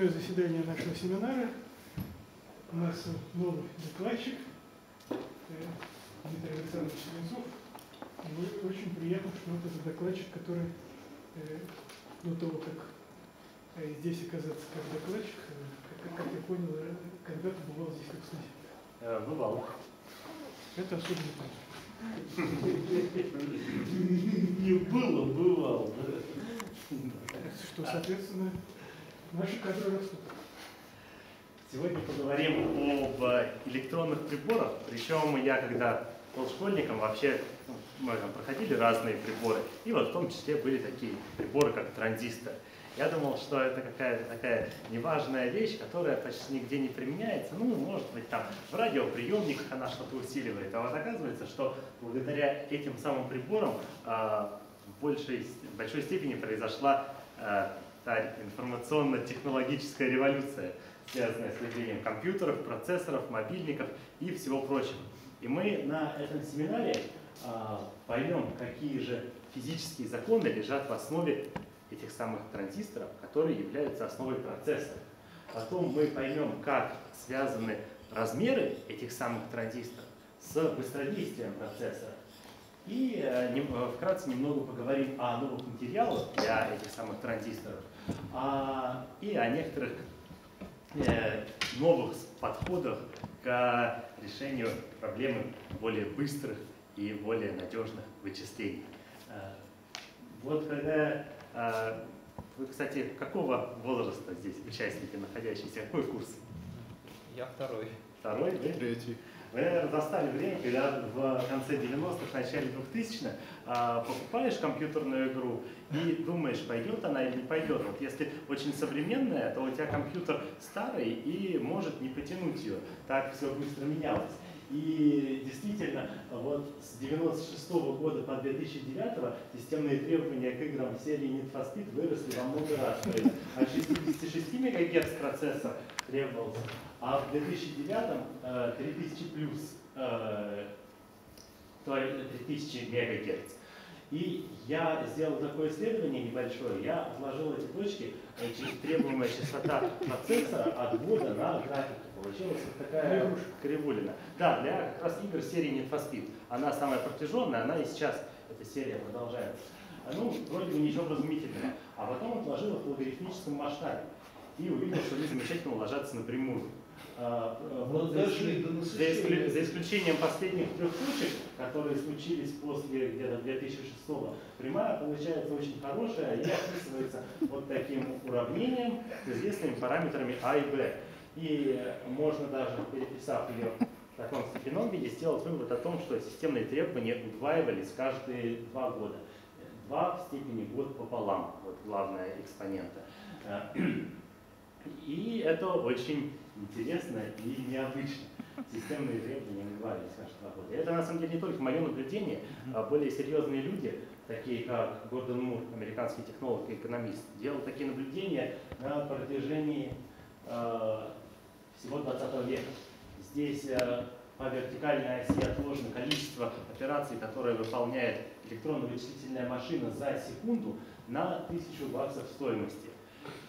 очередное заседание нашего семинара. У нас новый докладчик э, Дмитрий Александрович Семенцов. И очень приятно, что вот этот докладчик, который э, до того, как э, здесь оказаться как докладчик, как, как я понял, когда-то бывал здесь как слушатель. Бывал. Это особенно понятно. Не было, бывал. Что, соответственно, Наши кадры растут. Сегодня поговорим об электронных приборах. Причем я, когда был школьником, вообще ну, мы там проходили разные приборы. И вот в том числе были такие приборы, как транзистор. Я думал, что это какая-то такая неважная вещь, которая почти нигде не применяется. Ну, может быть, там в радиоприемниках она что-то усиливает. А вот оказывается, что благодаря этим самым приборам э, в большей, в большой степени произошла э, та информационно-технологическая революция, связанная с появлением компьютеров, процессоров, мобильников и всего прочего. И мы на этом семинаре а, поймем, какие же физические законы лежат в основе этих самых транзисторов, которые являются основой процессора. Потом мы поймем, как связаны размеры этих самых транзисторов с быстродействием процессора. И э, э, вкратце немного поговорим о новых материалах для этих самых транзисторов и о некоторых э, новых подходах к решению проблемы более быстрых и более надежных вычислений. А, вот когда... А, вы, кстати, какого возраста здесь участники находящиеся? Какой курс? Я второй. Второй? Вы? Третий. Вы, наверное, застали время, когда в конце 90-х, начале 2000-х а, покупаешь компьютерную игру и думаешь, пойдет она или не пойдет. Вот если очень современная, то у тебя компьютер старый и может не потянуть ее. Так все быстро менялось. И действительно, вот с 96 -го года по 2009 системные требования к играм серии Need for Speed выросли во много раз. То есть от 66 МГц процессор требовался, а в 2009 3000 э, плюс, э, то 3000 МГц. И я сделал такое исследование небольшое, я вложил эти точки, требуемая частота процессора от года на графике. Получилась вот такая кривулина. Да, для как раз игр серии Need for Speed. Она самая протяженная, она и сейчас, эта серия продолжается. Ну, вроде бы ничего разумительного. А потом отложил их в логарифмическом масштабе и увидел, что они замечательно ложатся напрямую. А, э, вот за, за, исклю, за исключением последних трех точек, которые случились после где-то 2006 прямая получается очень хорошая и описывается вот таким уравнением с известными параметрами А и Б. И можно даже, переписав ее в таком степенном виде, сделать вывод о том, что системные требования удваивались каждые два года. Два в степени год пополам, вот главная экспонента. И это очень интересно и необычно. Системные требования удваивались каждые два года. Это на самом деле не только мое наблюдение, а более серьезные люди, такие как Гордон Мур, американский технолог и экономист, делал такие наблюдения на протяжении э, всего 20 века. Здесь э, по вертикальной оси отложено количество операций, которые выполняет электронно-вычислительная машина за секунду на 1000 баксов стоимости.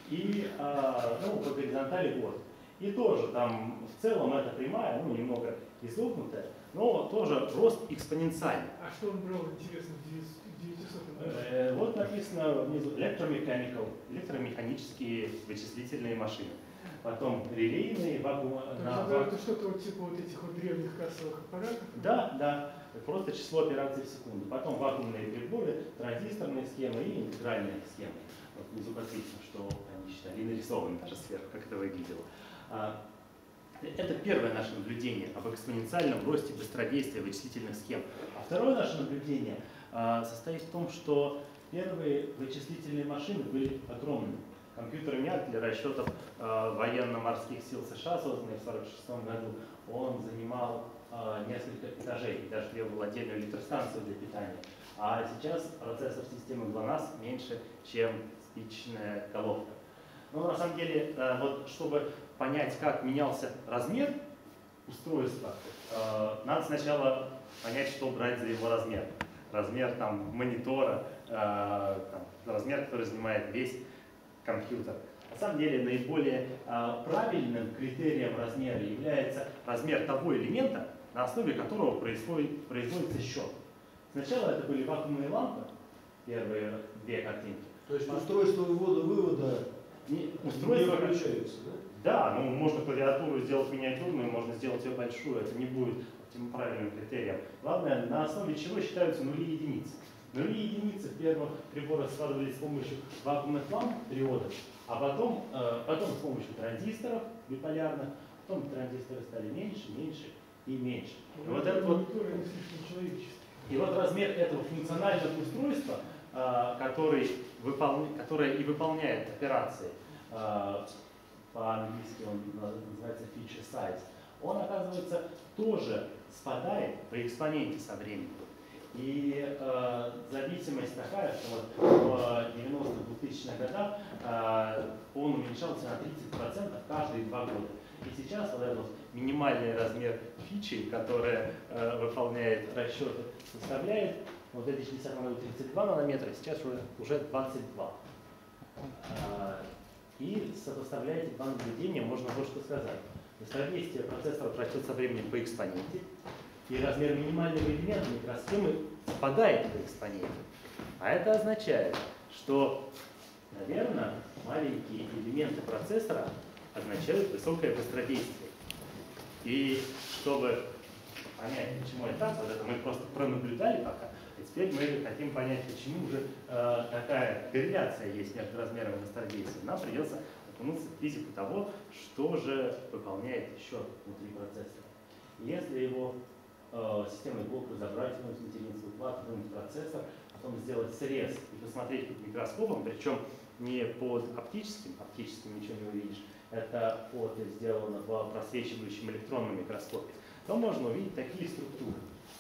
И э, ну, по горизонтали год. И тоже там в целом это прямая, ну немного изогнутая, но тоже рост экспоненциальный. А что он брал, интересно, в 900 э, Вот написано внизу electromechanical, электромеханические вычислительные машины потом релейные вагоны. Это что-то вот типа вот этих вот древних кассовых аппаратов? Да, да. Просто число операций в секунду. Потом вакуумные приборы, транзисторные схемы и интегральные схемы. Вот внизу подписано, что они считали, и нарисованы даже сверху, как это выглядело. А, это первое наше наблюдение об экспоненциальном росте быстродействия вычислительных схем. А второе наше наблюдение а, состоит в том, что первые вычислительные машины были огромными компьютер МИАК для расчетов э, военно-морских сил США, созданный в 1946 году, он занимал несколько этажей, даже требовал отдельную электростанцию для питания. А сейчас процессор системы GLONASS меньше, чем спичечная головка. Но на самом деле, э, вот чтобы понять, как менялся размер устройства, э, надо сначала понять, что брать за его размер. Размер там, монитора, э, там, размер, который занимает весь компьютер. На самом деле наиболее правильным критерием размера является размер того элемента, на основе которого происходит, производится счет. Сначала это были вакуумные лампы, первые две картинки. То есть устройство ввода-вывода Не- не устройство, включается, да? да, ну можно клавиатуру сделать миниатюрную, можно сделать ее большую, это не будет тем правильным критерием. Главное, на основе чего считаются нули и единицы. Нули и единицы в первых приборах складывались с помощью вакуумных ламп диодов, а потом, э, потом с помощью транзисторов биполярных, потом транзисторы стали меньше, меньше и меньше. И вот этот вот не и вот размер этого функционального устройства, а, который выпол- которое и выполняет операции, по-английски он на- называется feature size, он, оказывается, тоже спадает по экспоненте со временем. И э, зависимость такая, что вот в 90-2000-х годах э, он уменьшался на 30% каждые два года. И сейчас вот этот минимальный размер фичи, которая э, выполняет расчеты, составляет вот в 2010 году 32 нанометра, сейчас уже, уже 22. И сопоставляя эти два наблюдения, можно вот что сказать. Быстродействие процессоров растет со временем по экспоненте, и размер минимального элемента микросхемы совпадает по экспоненте. А это означает, что, наверное, маленькие элементы процессора означают высокое быстродействие. И чтобы понять, почему это так, вот это мы просто пронаблюдали пока, и теперь мы хотим понять, почему же э, такая корреляция есть между размером и быстродействием. Нам придется окунуться в физику того, что же выполняет еще внутри процессора. Если его э, системный блок разобрать, вынуть материнскую плату, вынуть процессор, потом сделать срез и посмотреть под микроскопом, причем не под оптическим, оптическим ничего не увидишь, это вот сделано в просвечивающем электронном микроскопе, то можно увидеть такие структуры.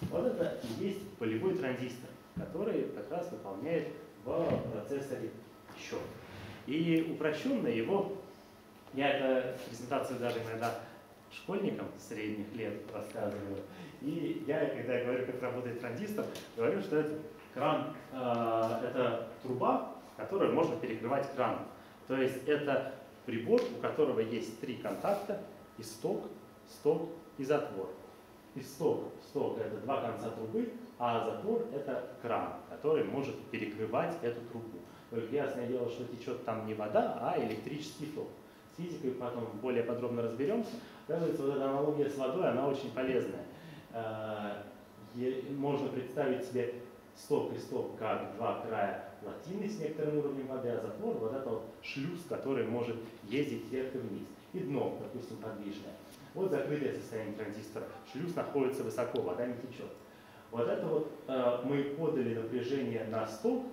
Вот это и есть полевой транзистор, который как раз выполняет в процессоре счет. И упрощенно его, я эту презентацию даже иногда школьникам средних лет рассказываю. И я, когда я говорю, как работает транзистор, говорю, что это кран, э, это труба, которую можно перекрывать краном. То есть это прибор, у которого есть три контакта, исток, сток и затвор. Исток, сток это два конца трубы, а затвор это кран, который может перекрывать эту трубу. Только ясное дело, что течет там не вода, а электрический ток. С физикой потом более подробно разберемся. Оказывается, вот эта аналогия с водой, она очень полезная. Э, Можно представить себе сток и сток как два края плотины с некоторым уровнем воды, а затвор вот это вот шлюз, который может ездить вверх и вниз. И дно, допустим, подвижное. Вот закрытое состояние транзистора. Шлюз находится высоко, вода не течет. Вот это вот э, мы подали напряжение на сток,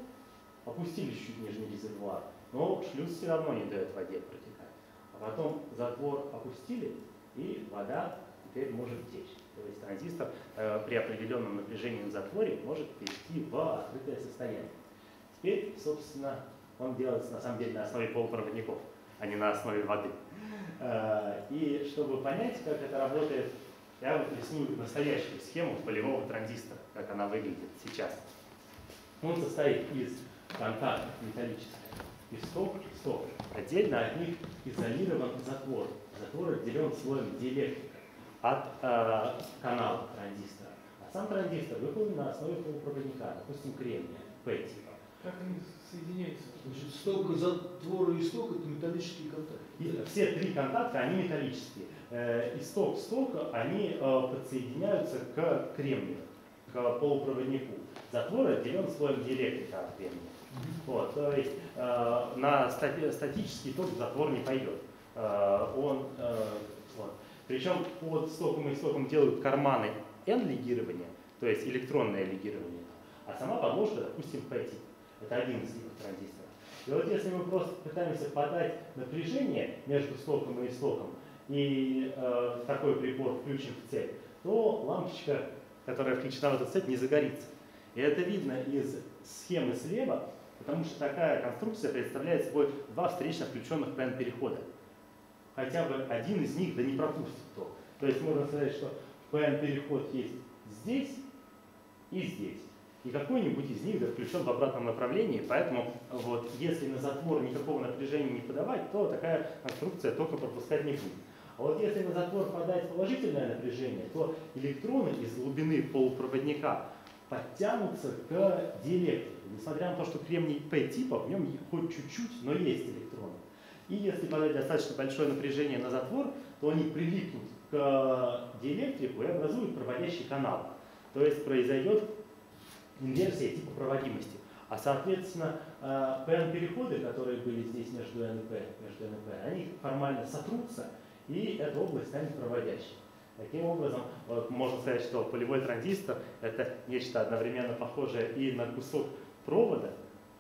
опустили чуть нижний резервуар, но шлюз все равно не дает воде протекать. А потом затвор опустили, и вода теперь может течь. То есть транзистор э, при определенном напряжении в затворе может перейти в открытое состояние. Теперь, собственно, он делается на самом деле на основе полупроводников, а не на основе воды. Э, И чтобы понять, как это работает, я вот рисую настоящую схему полевого транзистора, как она выглядит сейчас. Он состоит из контактов металлических сток, сток. Отдельно от них изолирован затвор. Затвор отделен слоем диэлектрика от э, канала транзистора. А сам транзистор выполнен на основе полупроводника, допустим, кремния, П-типа. Как они соединяются? Значит, сток затвора и сток это металлические контакты. И все три контакта, они металлические. Э, И сток стока, они э, подсоединяются к кремнию, к полупроводнику. Затвор отделен слоем диэлектрика от кремния. Вот, то есть э, на стати- статический ток затвор не пойдет. Э, он, э, вот. Причем под стоком и стоком делают карманы N-легирования, то есть электронное легирование, а сама подложка, допустим, P-тип. Это один из типов транзисторов. И вот если мы просто пытаемся подать напряжение между стоком и стоком, и э, такой прибор включен в цепь, то лампочка, которая включена в эту цепь, не загорится. И это видно из схемы слева, потому что такая конструкция представляет собой два встречно включенных PN-перехода. Хотя бы один из них да не пропустит ток. То есть можно сказать, что PN-переход есть здесь и здесь. И какой-нибудь из них включен в обратном направлении, поэтому вот, если на затвор никакого напряжения не подавать, то такая конструкция только пропускать не будет. А вот если на затвор подать положительное напряжение, то электроны из глубины полупроводника подтянутся к диэлектрике. Несмотря на то, что кремний P-типа, в нем хоть чуть-чуть, но есть электроны. И если подать достаточно большое напряжение на затвор, то они прилипнут к диэлектрику и образуют проводящий канал. То есть произойдет инверсия типа проводимости. А соответственно, э, которые были здесь между НП, между НП, они формально сотрутся, и эта область станет проводящей. Таким образом, можно сказать, что полевой транзистор – это нечто одновременно похожее и на кусок провода,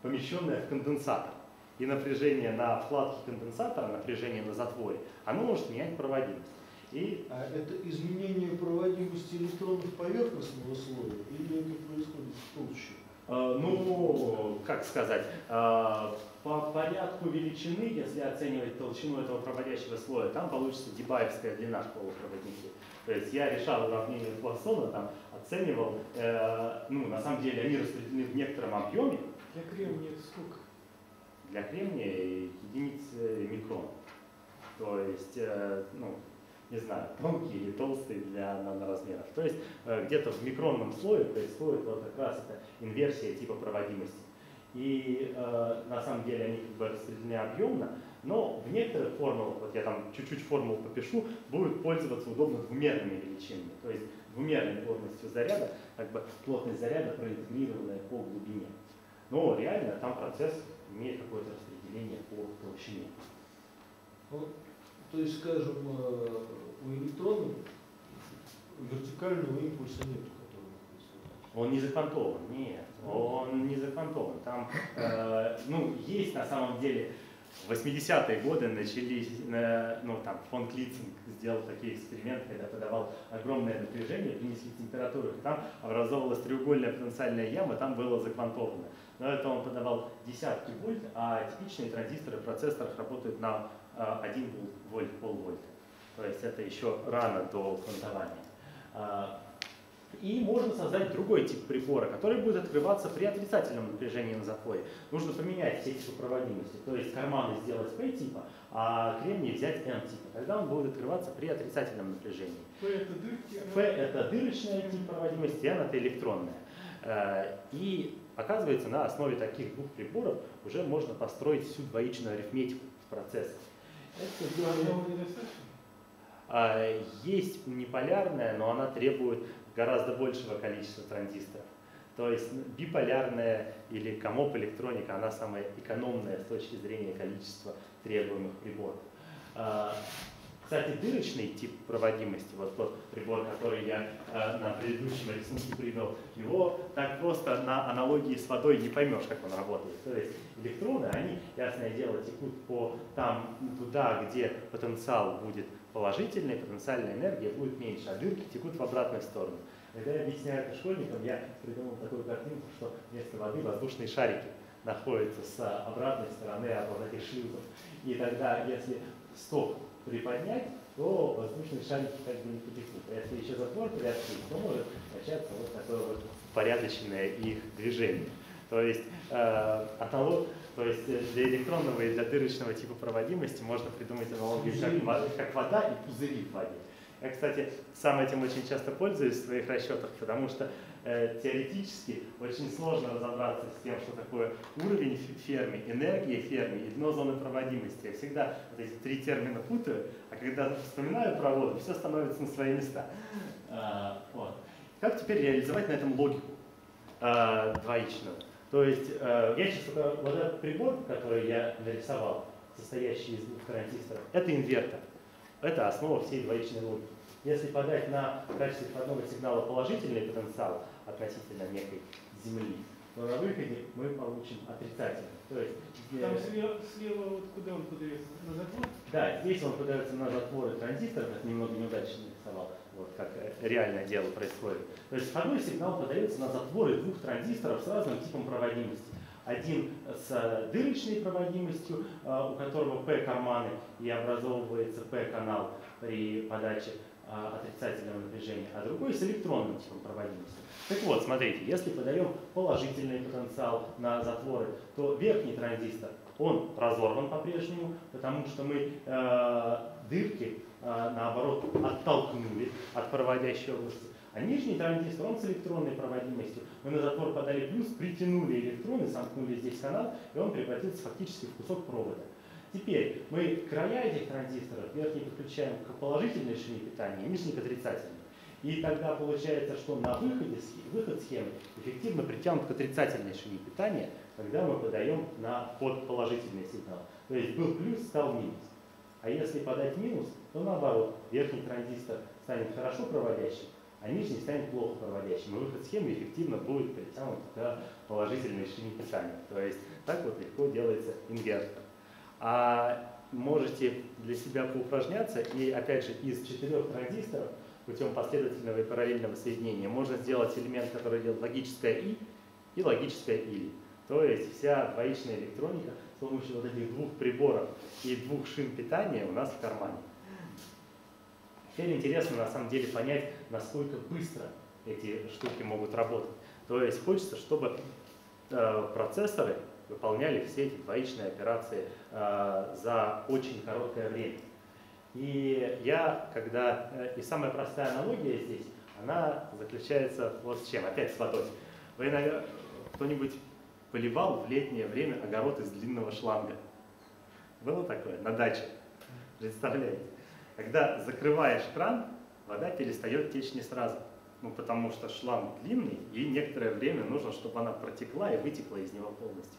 помещенное в конденсатор. И напряжение на вкладке конденсатора, напряжение на затворе, оно может менять проводимость. И... А это изменение проводимости электронов поверхностного слоя или это происходит в толще? А, ну, как сказать, а, по порядку величины, если оценивать толщину этого проводящего слоя, там получится дебаевская длина в полупроводнике. То есть я решал уравнение Пуассона, там оценивал, э, ну, на самом деле они распределены в некотором объеме. Для кремния сколько? Для кремния единицы микрон. То есть, э, ну, не знаю, тонкие или толстые для наноразмеров. То есть э, где-то в микронном слое происходит вот как раз эта инверсия типа проводимости. И э, на самом деле они как бы распределены объемно, но в некоторых формулах, вот я там чуть-чуть формулу попишу, будет пользоваться удобно двумерными величинами. То есть двумерной плотностью заряда, как бы плотность заряда проинтегрированная по глубине. Но реально там процесс имеет какое-то распределение по толщине. То есть, скажем, э, у электрона вертикального импульса нет, он не заквантован, нет, он не заквантован. Там, э, ну, есть на самом деле, в 80-е годы начались, э, ну, там, фон Клитцинг сделал такие эксперименты, когда подавал огромное напряжение при низких температурах, и там образовалась треугольная потенциальная яма, там было заквантовано. Но это он подавал десятки вольт, а типичные транзисторы в процессорах работают на 1 э, вольт, полвольта. То есть это еще рано до квантования. А, и можно создать другой тип прибора, который будет открываться при отрицательном напряжении на затворе. Нужно поменять все типы проводимости, то есть карманы сделать P-типа, а кремний взять N-типа. Тогда он будет открываться при отрицательном напряжении. P это дырки. P это дырочная тип проводимости, N это электронная. Э, и оказывается, на основе таких двух приборов уже можно построить всю двоичную арифметику в процессах. А, есть униполярная, но она требует гораздо большего количества транзисторов. То есть биполярная или комоп электроника, она самая экономная с точки зрения количества требуемых приборов. Кстати, дырочный тип проводимости, вот тот прибор, который я э, на предыдущем рисунке привел, его так просто на аналогии с водой не поймешь, как он работает. То есть электроны, они, ясное дело, текут по там, туда, где потенциал будет положительный, потенциальная энергия будет меньше, а дырки текут в обратную сторону. Когда я объясняю это школьникам, я придумал такую картинку, что вместо воды воздушные шарики находятся с обратной стороны от вот этих шлюзов. И тогда, если сток приподнять, то воздушные шарики как бы не потекут. А если еще затвор приоткрыть, то может начаться вот такое вот порядочное их движение. То есть, э, аналог, то есть для электронного и для дырочного типа проводимости можно придумать аналогию как, как вода и пузыри в воде. Я, кстати, сам этим очень часто пользуюсь в своих расчетах, потому что теоретически очень сложно разобраться с тем, что такое уровень фермы, энергия фермы и дно зоны проводимости. Я всегда вот эти три термина путаю, а когда вспоминаю про воду, все становится на свои места. А, вот. Как теперь реализовать на этом логику а, двоичную? То есть э, я сейчас только вот этот прибор, который я нарисовал, состоящий из двух транзисторов, это инвертор. Это основа всей двоичной логики. Если подать на качестве входного сигнала положительный потенциал относительно некой Земли, то на выходе мы получим отрицательный. То есть, Там слева, слева вот куда он подается? На затвор? Да, здесь он подается на затворы транзисторов, это немного неудачно нарисовал, вот как реальное дело происходит. То есть входной сигнал подается на затворы двух транзисторов с разным типом проводимости. Один с дырочной проводимостью, а, у которого P карманы и образовывается P канал при подаче а, отрицательного напряжения, а другой с электронным типом проводимости. Так вот, смотрите, если подаем положительный потенциал на затворы, то верхний транзистор, он разорван по-прежнему, потому что мы э, дырки, э, наоборот, оттолкнули от проводящей области. А нижний транзистор, он с электронной проводимостью. Мы на затвор подали плюс, притянули электроны, сомкнули здесь канал, и он превратился фактически в кусок провода. Теперь мы края этих транзисторов верхний подключаем к положительной шире питания, нижний к отрицательной. И тогда получается, что на выходе, выход схемы эффективно притянут к отрицательной шире питания, когда мы подаем на под положительный сигнал. То есть был плюс, стал минус. А если подать минус, то наоборот, верхний транзистор станет хорошо проводящим, а нижний станет плохо проводящим. И выход схемы эффективно будет притянут к положительной шине питания. То есть так вот легко делается инвертор. А можете для себя поупражняться и опять же из четырех транзисторов путем последовательного и параллельного соединения можно сделать элемент, который делает логическое «и» и логическое «или». То есть вся двоичная электроника с помощью вот этих двух приборов и двух шин питания у нас в кармане. Теперь интересно на самом деле понять, насколько быстро эти штуки могут работать. То есть хочется, чтобы э, процессоры выполняли все эти двоичные операции э, за очень короткое время. И я, когда... Э, и самая простая аналогия здесь, она заключается вот с чем? Опять с водой. Вы иногда... Кто-нибудь поливал в летнее время огород из длинного шланга? Было такое? На даче? Представляете? Когда закрываешь кран, вода перестает течь не сразу. Ну, потому что шланг длинный, и некоторое время нужно, чтобы она протекла и вытекла из него полностью.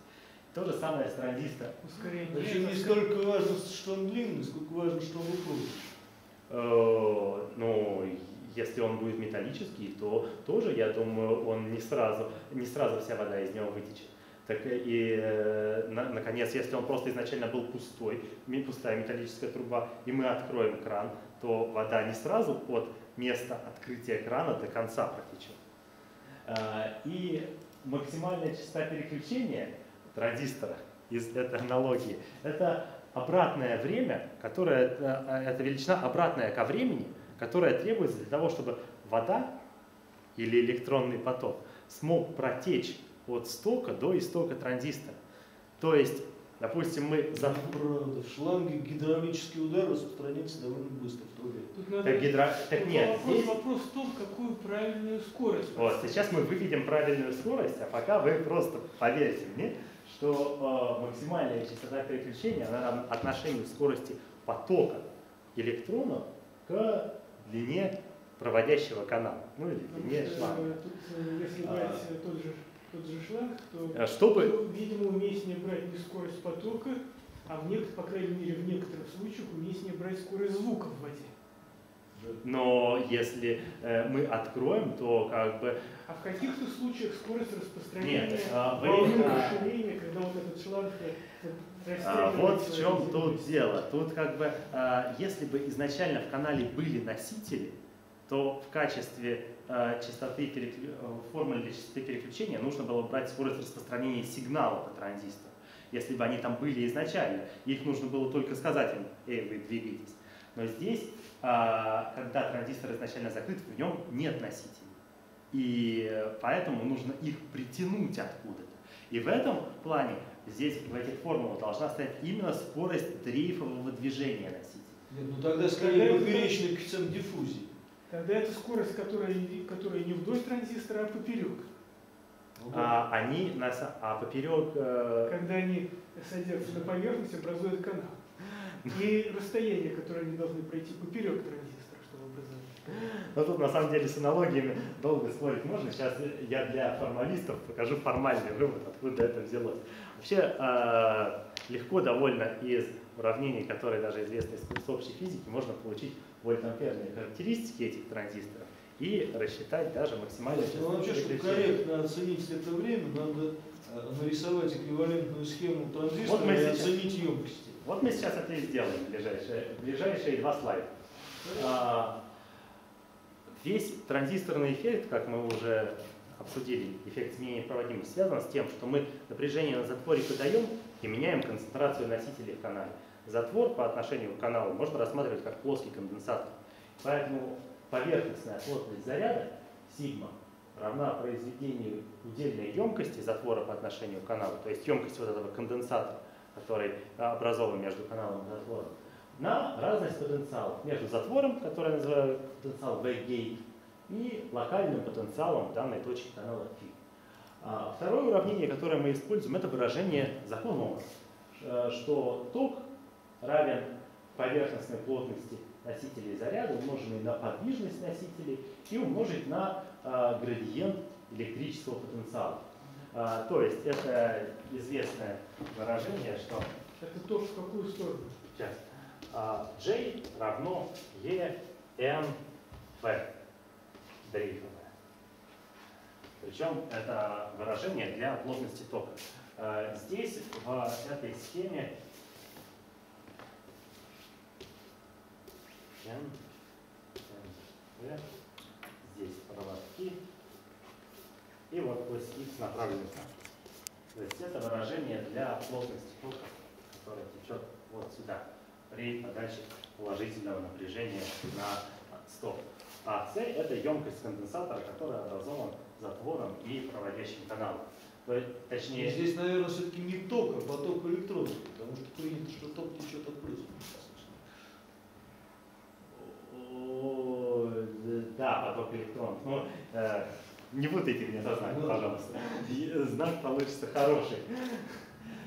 То же самое с транзистором. Ускорение. Причем не столько важно, что он длинный, сколько важно, что он упругий. Э, ну, если он будет металлический, то тоже, я думаю, он не сразу, не сразу вся вода из него вытечет. Так и, э, на, наконец, если он просто изначально был пустой, пустая металлическая труба, и мы откроем кран, то вода не сразу от места открытия крана до конца протечет. Э, и максимальная частота переключения транзистора из этой аналогии – это обратное время, которое, э, это величина обратная ко времени, которая требуется для того, чтобы вода или электронный поток смог протечь от стока до истока транзистора. То есть, допустим, мы... За... Правда, в шланге гидравлический удар распространяется довольно быстро в трубе. Тут надо... Так, гидро... так нет, вопрос, здесь... вопрос в том, какую правильную скорость. Вот, сейчас мы выведем правильную скорость, а пока вы просто поверьте мне, что э, максимальная частота переключения она равна отношению скорости потока электронов к длине проводящего канала, ну или длине шланга. Тут, э, если А. брать э, тот же, тот же шланг, то, А Чтобы то, видимо, уместнее брать не скорость потока, а в некоторых, по крайней мере, в некоторых случаях уместнее брать скорость звука в воде. Но если э, мы откроем, то как бы А в каких-то случаях скорость распространения нет, а, вы, а, когда вот этот шланг э, а, растягивается вот в чем тут дело. Тут как бы, а, если бы изначально в канале были носители, то в качестве а, частоты переклю- э, формулы для частоты переключения нужно было брать скорость распространения сигнала по транзистору. Если бы они там были изначально, их нужно было только сказать им, эй, вы двигаетесь. Но здесь, а, когда транзистор изначально закрыт, в нем нет носителей. И поэтому нужно их притянуть откуда-то. И в этом плане здесь в этих формулах должна стоять именно скорость дрейфового движения носителя. Нет, ну тогда скорее поперечный коэффициент диффузии. Тогда это скорость, которая, не- которая не вдоль транзистора, а поперек. Ну. А они нас, а поперек, э, Когда они садятся на поверхность, образуют канал. И расстояние, которое они должны пройти поперек транзистора, чтобы образовать. канал. ну тут на самом деле с аналогиями долго спорить можно. Сейчас я для формалистов покажу формальный вывод, откуда это взялось. Вообще э, легко довольно из уравнений, которые даже известны из курса общей физики, можно получить вольтамперные характеристики этих транзисторов и рассчитать даже максимальную Ну, вообще, чтобы корректно оценить это время, надо э, нарисовать эквивалентную схему Вот транзистора мы и сейчас- оценить емкости. Вот мы сейчас это и сделаем ближайшие, ближайшие два слайда. А, Весь транзисторный эффект, как мы уже обсудили, эффект изменения проводимости, связан с тем, что мы напряжение на затворе подаем и меняем концентрацию носителей в канале. Затвор по отношению к каналу можно рассматривать как плоский конденсатор. Поэтому поверхностная плотность заряда сигма равна произведению удельной емкости затвора по отношению к каналу, то есть емкость вот этого конденсатора, который образован между каналом и затвором, на разность потенциалов между затвором, который я потенциал V-gate, и локальным потенциалом данной точки канала φ. А второе уравнение, которое мы используем, это выражение закона Ома, э, что ток равен поверхностной плотности носителей заряда, умноженный на подвижность носителей и умножить на э, градиент электрического потенциала. А, то есть это известное выражение, что... Это ток в какую сторону? Сейчас. А, J равно E N V дрейфовая. Причем это выражение для плотности тока. А, здесь в этой схеме N, V, здесь проводки и вот ось X направленный знак. То есть это выражение для плотности тока, которая течет вот сюда при подаче положительного напряжения на стоп. А С – это емкость конденсатора, которая образована затвором и проводящим каналом. То есть, точнее... Здесь, наверное, все-таки не ток, а поток электронов, потому что принято, что ток течет от плюса. Да, поток электронов. Ну, э, не путайте меня за знак, пожалуйста. Знак получится хороший.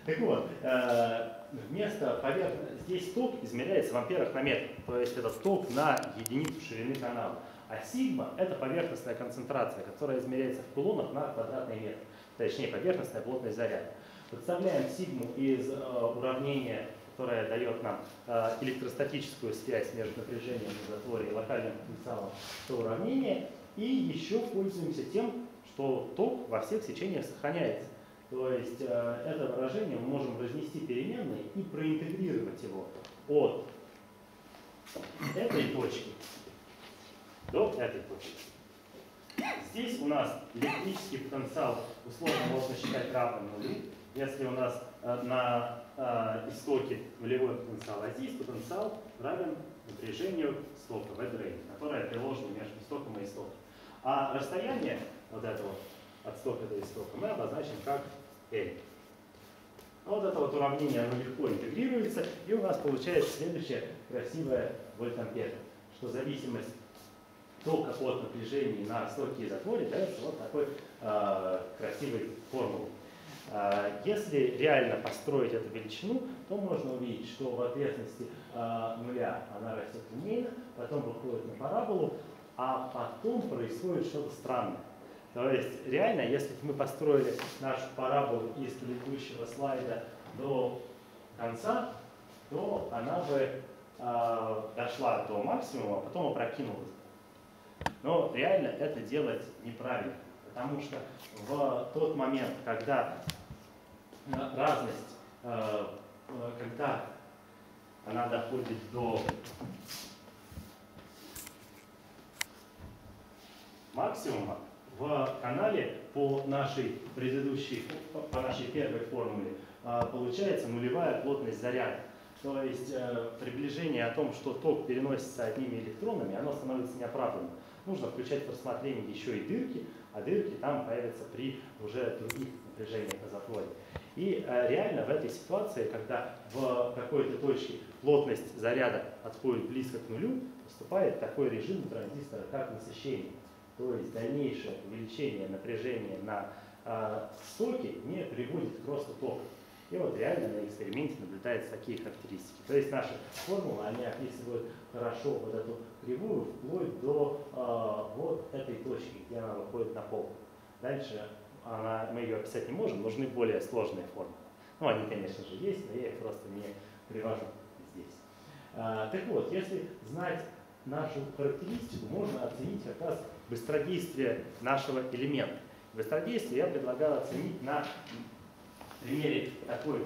Так вот, э, вместо поверхности, здесь ток измеряется в амперах на метр, то есть это ток на единицу ширины канала. А сигма – это поверхностная концентрация, которая измеряется в кулонах на квадратный метр, точнее поверхностная плотность заряда. Представляем сигму из э, уравнения, которое дает нам э, электростатическую связь между напряжением на затворе и локальным потенциалом, то уравнение, и еще пользуемся тем, что ток во всех сечениях сохраняется. То есть э, это выражение мы можем разнести переменной и проинтегрировать его от этой точки до этой точки. Здесь у нас электрический потенциал условно можно считать равным нулю, если у нас э, на э, истоке нулевой потенциал, а здесь потенциал равен напряжению стока, V-drain, которое приложено между истоком и истоком. А расстояние вот этого от стока до истока мы обозначим как L. Ну, вот это вот уравнение, оно легко интегрируется, и у нас получается следующее красивое вольтампер, что зависимость тока от напряжения на стоке и затворе дается вот такой э, красивой формулой. Э, если реально построить эту величину, то можно увидеть, что в ответственности э, нуля она растет линейно, потом выходит на параболу, а потом происходит что-то странное. То есть реально, если бы мы построили нашу параболу из предыдущего слайда до конца, то она бы э, дошла до максимума, а потом опрокинулась. Но реально это делать неправильно, потому что в тот момент, когда разность, э, когда она доходит до максимума, в канале по нашей предыдущей, по нашей первой формуле а, получается нулевая плотность заряда. То есть э, приближение о том, что ток переносится одними электронами, оно становится неоправданным. Нужно включать в рассмотрение еще и дырки, а дырки там появятся при уже других напряжениях на затворе. И э, реально в этой ситуации, когда в какой-то точке плотность заряда отходит близко к нулю, поступает такой режим транзистора, как насыщение то есть дальнейшее увеличение напряжения на э, стоке не приводит к росту тока. И вот реально на эксперименте наблюдаются такие характеристики. То есть наши формулы, они описывают хорошо вот эту кривую вплоть до э, вот этой точки, где она выходит на пол. Дальше она, мы ее описать не можем, нужны более сложные формулы. Ну, они, конечно же, есть, но я их просто не привожу здесь. А, так вот, если знать нашу характеристику, можно оценить как раз быстродействие нашего элемента. Быстродействие я предлагаю оценить на примере такой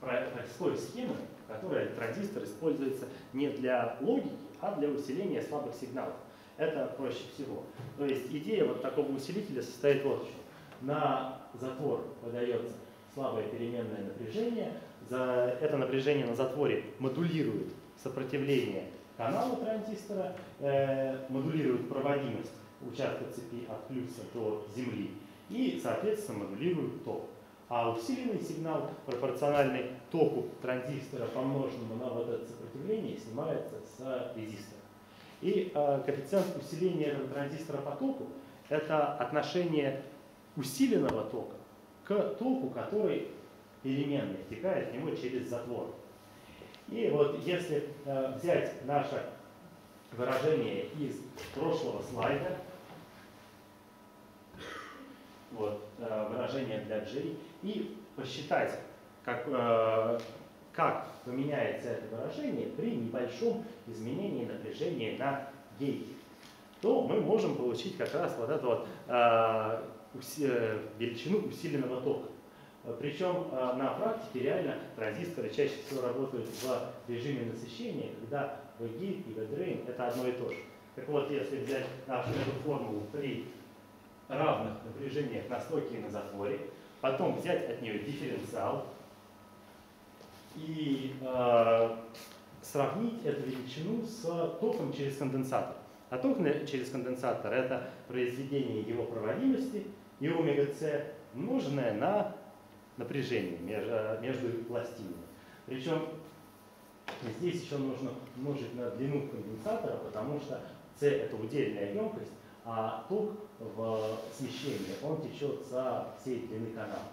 простой схемы, в которой транзистор используется не для логики, а для усиления слабых сигналов. Это проще всего. То есть идея вот такого усилителя состоит вот в чем. На затвор подается слабое переменное напряжение. За это напряжение на затворе модулирует сопротивление канала транзистора, э, модулирует проводимость участка цепи от плюса до земли и, соответственно, модулирует ток. А усиленный сигнал, пропорциональный току транзистора, помноженному на вот это сопротивление, снимается с резистора. И э, коэффициент усиления этого транзистора по току – это отношение усиленного тока к току, который переменный втекает в него через затвор. И вот если э, взять наше выражение из прошлого слайда, вот, э, выражение для G, и посчитать, как, э, как поменяется это выражение при небольшом изменении напряжения на гейте, то мы можем получить как раз вот эту вот э, величину усиленного тока. Причем на практике реально транзисторы чаще всего работают в режиме насыщения, когда V-гейт и V-drain это одно и то же. Так вот, если взять нашу эту формулу при равных напряжениях на стоке и на затворе, потом взять от нее дифференциал и э, сравнить эту величину с током через конденсатор. А ток через конденсатор это произведение его проводимости и омега С, умноженное на напряжение между, между пластинами. Причем здесь еще нужно умножить на длину конденсатора, потому что С это удельная емкость, а ток в смещении, он течет за всей длины канала.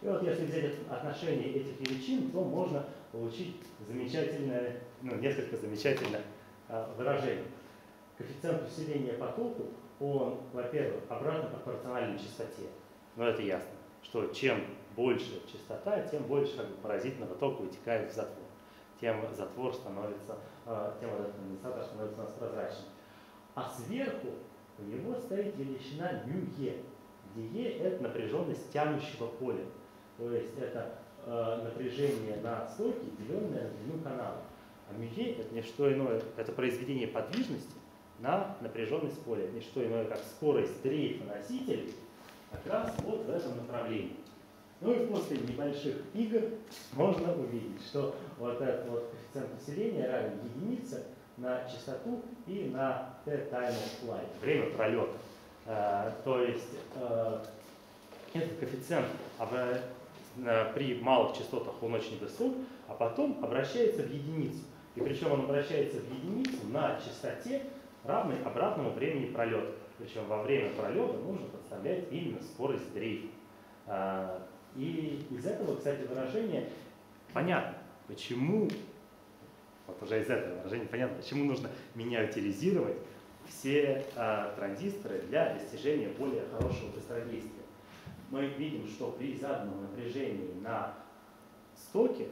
И вот если взять отношение этих величин, то можно получить замечательное, ну, несколько замечательных э, выражений. Коэффициент усиления по току, он, во-первых, обратно пропорционален частоте. Но это ясно, что чем больше частота, тем больше как бы, паразитного тока вытекает в затвор. Тем затвор становится, э, тем этот конденсатор становится у нас прозрачным. А сверху у него стоит величина μe, где e это напряженность тянущего поля. То есть это э, напряжение на стойке, деленное на длину канала. А μe это не что иное, это произведение подвижности на напряженность поля. Это не что иное, как скорость дрейфа носителей как раз вот в этом направлении. Ну и после небольших игр можно увидеть, что вот этот вот коэффициент усиления равен единице, на частоту и на t-time of flight, время пролета. Э, то есть э, этот коэффициент э, при малых частотах он очень высок, а потом обращается в единицу. И причем он обращается в единицу на частоте, равной обратному времени пролета. Причем во время пролета нужно подставлять именно скорость дрейфа. И из этого, кстати, выражения понятно, почему вот уже из этого выражения понятно, почему нужно миниатюризировать все э, транзисторы для достижения более хорошего быстродействия. Мы видим, что при заданном напряжении на стоке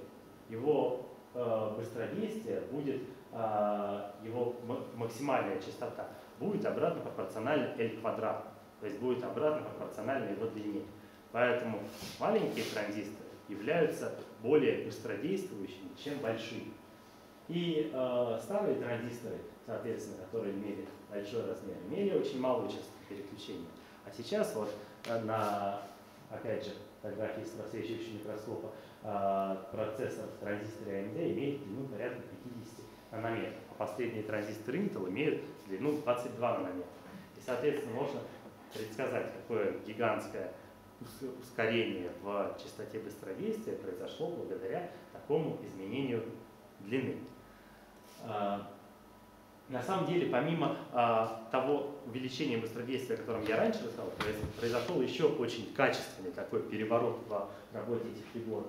его э, быстродействие будет, э, его максимальная частота будет обратно пропорциональна L квадрат, то есть будет обратно пропорциональна его длине. Поэтому маленькие транзисторы являются более быстродействующими, чем большие. И э, старые транзисторы, соответственно, которые имели большой размер, имели очень малую частоту переключения. А сейчас вот э, на, опять же, фотографии с просвечивающего микроскопа э, процессор в транзисторе AMD имеет длину порядка 50 нанометров, а последние транзисторы Intel имеют длину 22 нанометра. И, соответственно, можно предсказать, какое гигантское ускорение в частоте быстродействия произошло благодаря такому изменению длины. А, на самом деле, помимо а, того увеличения быстродействия, о котором я раньше рассказал, произошел еще очень качественный такой переворот в работе этих приборов.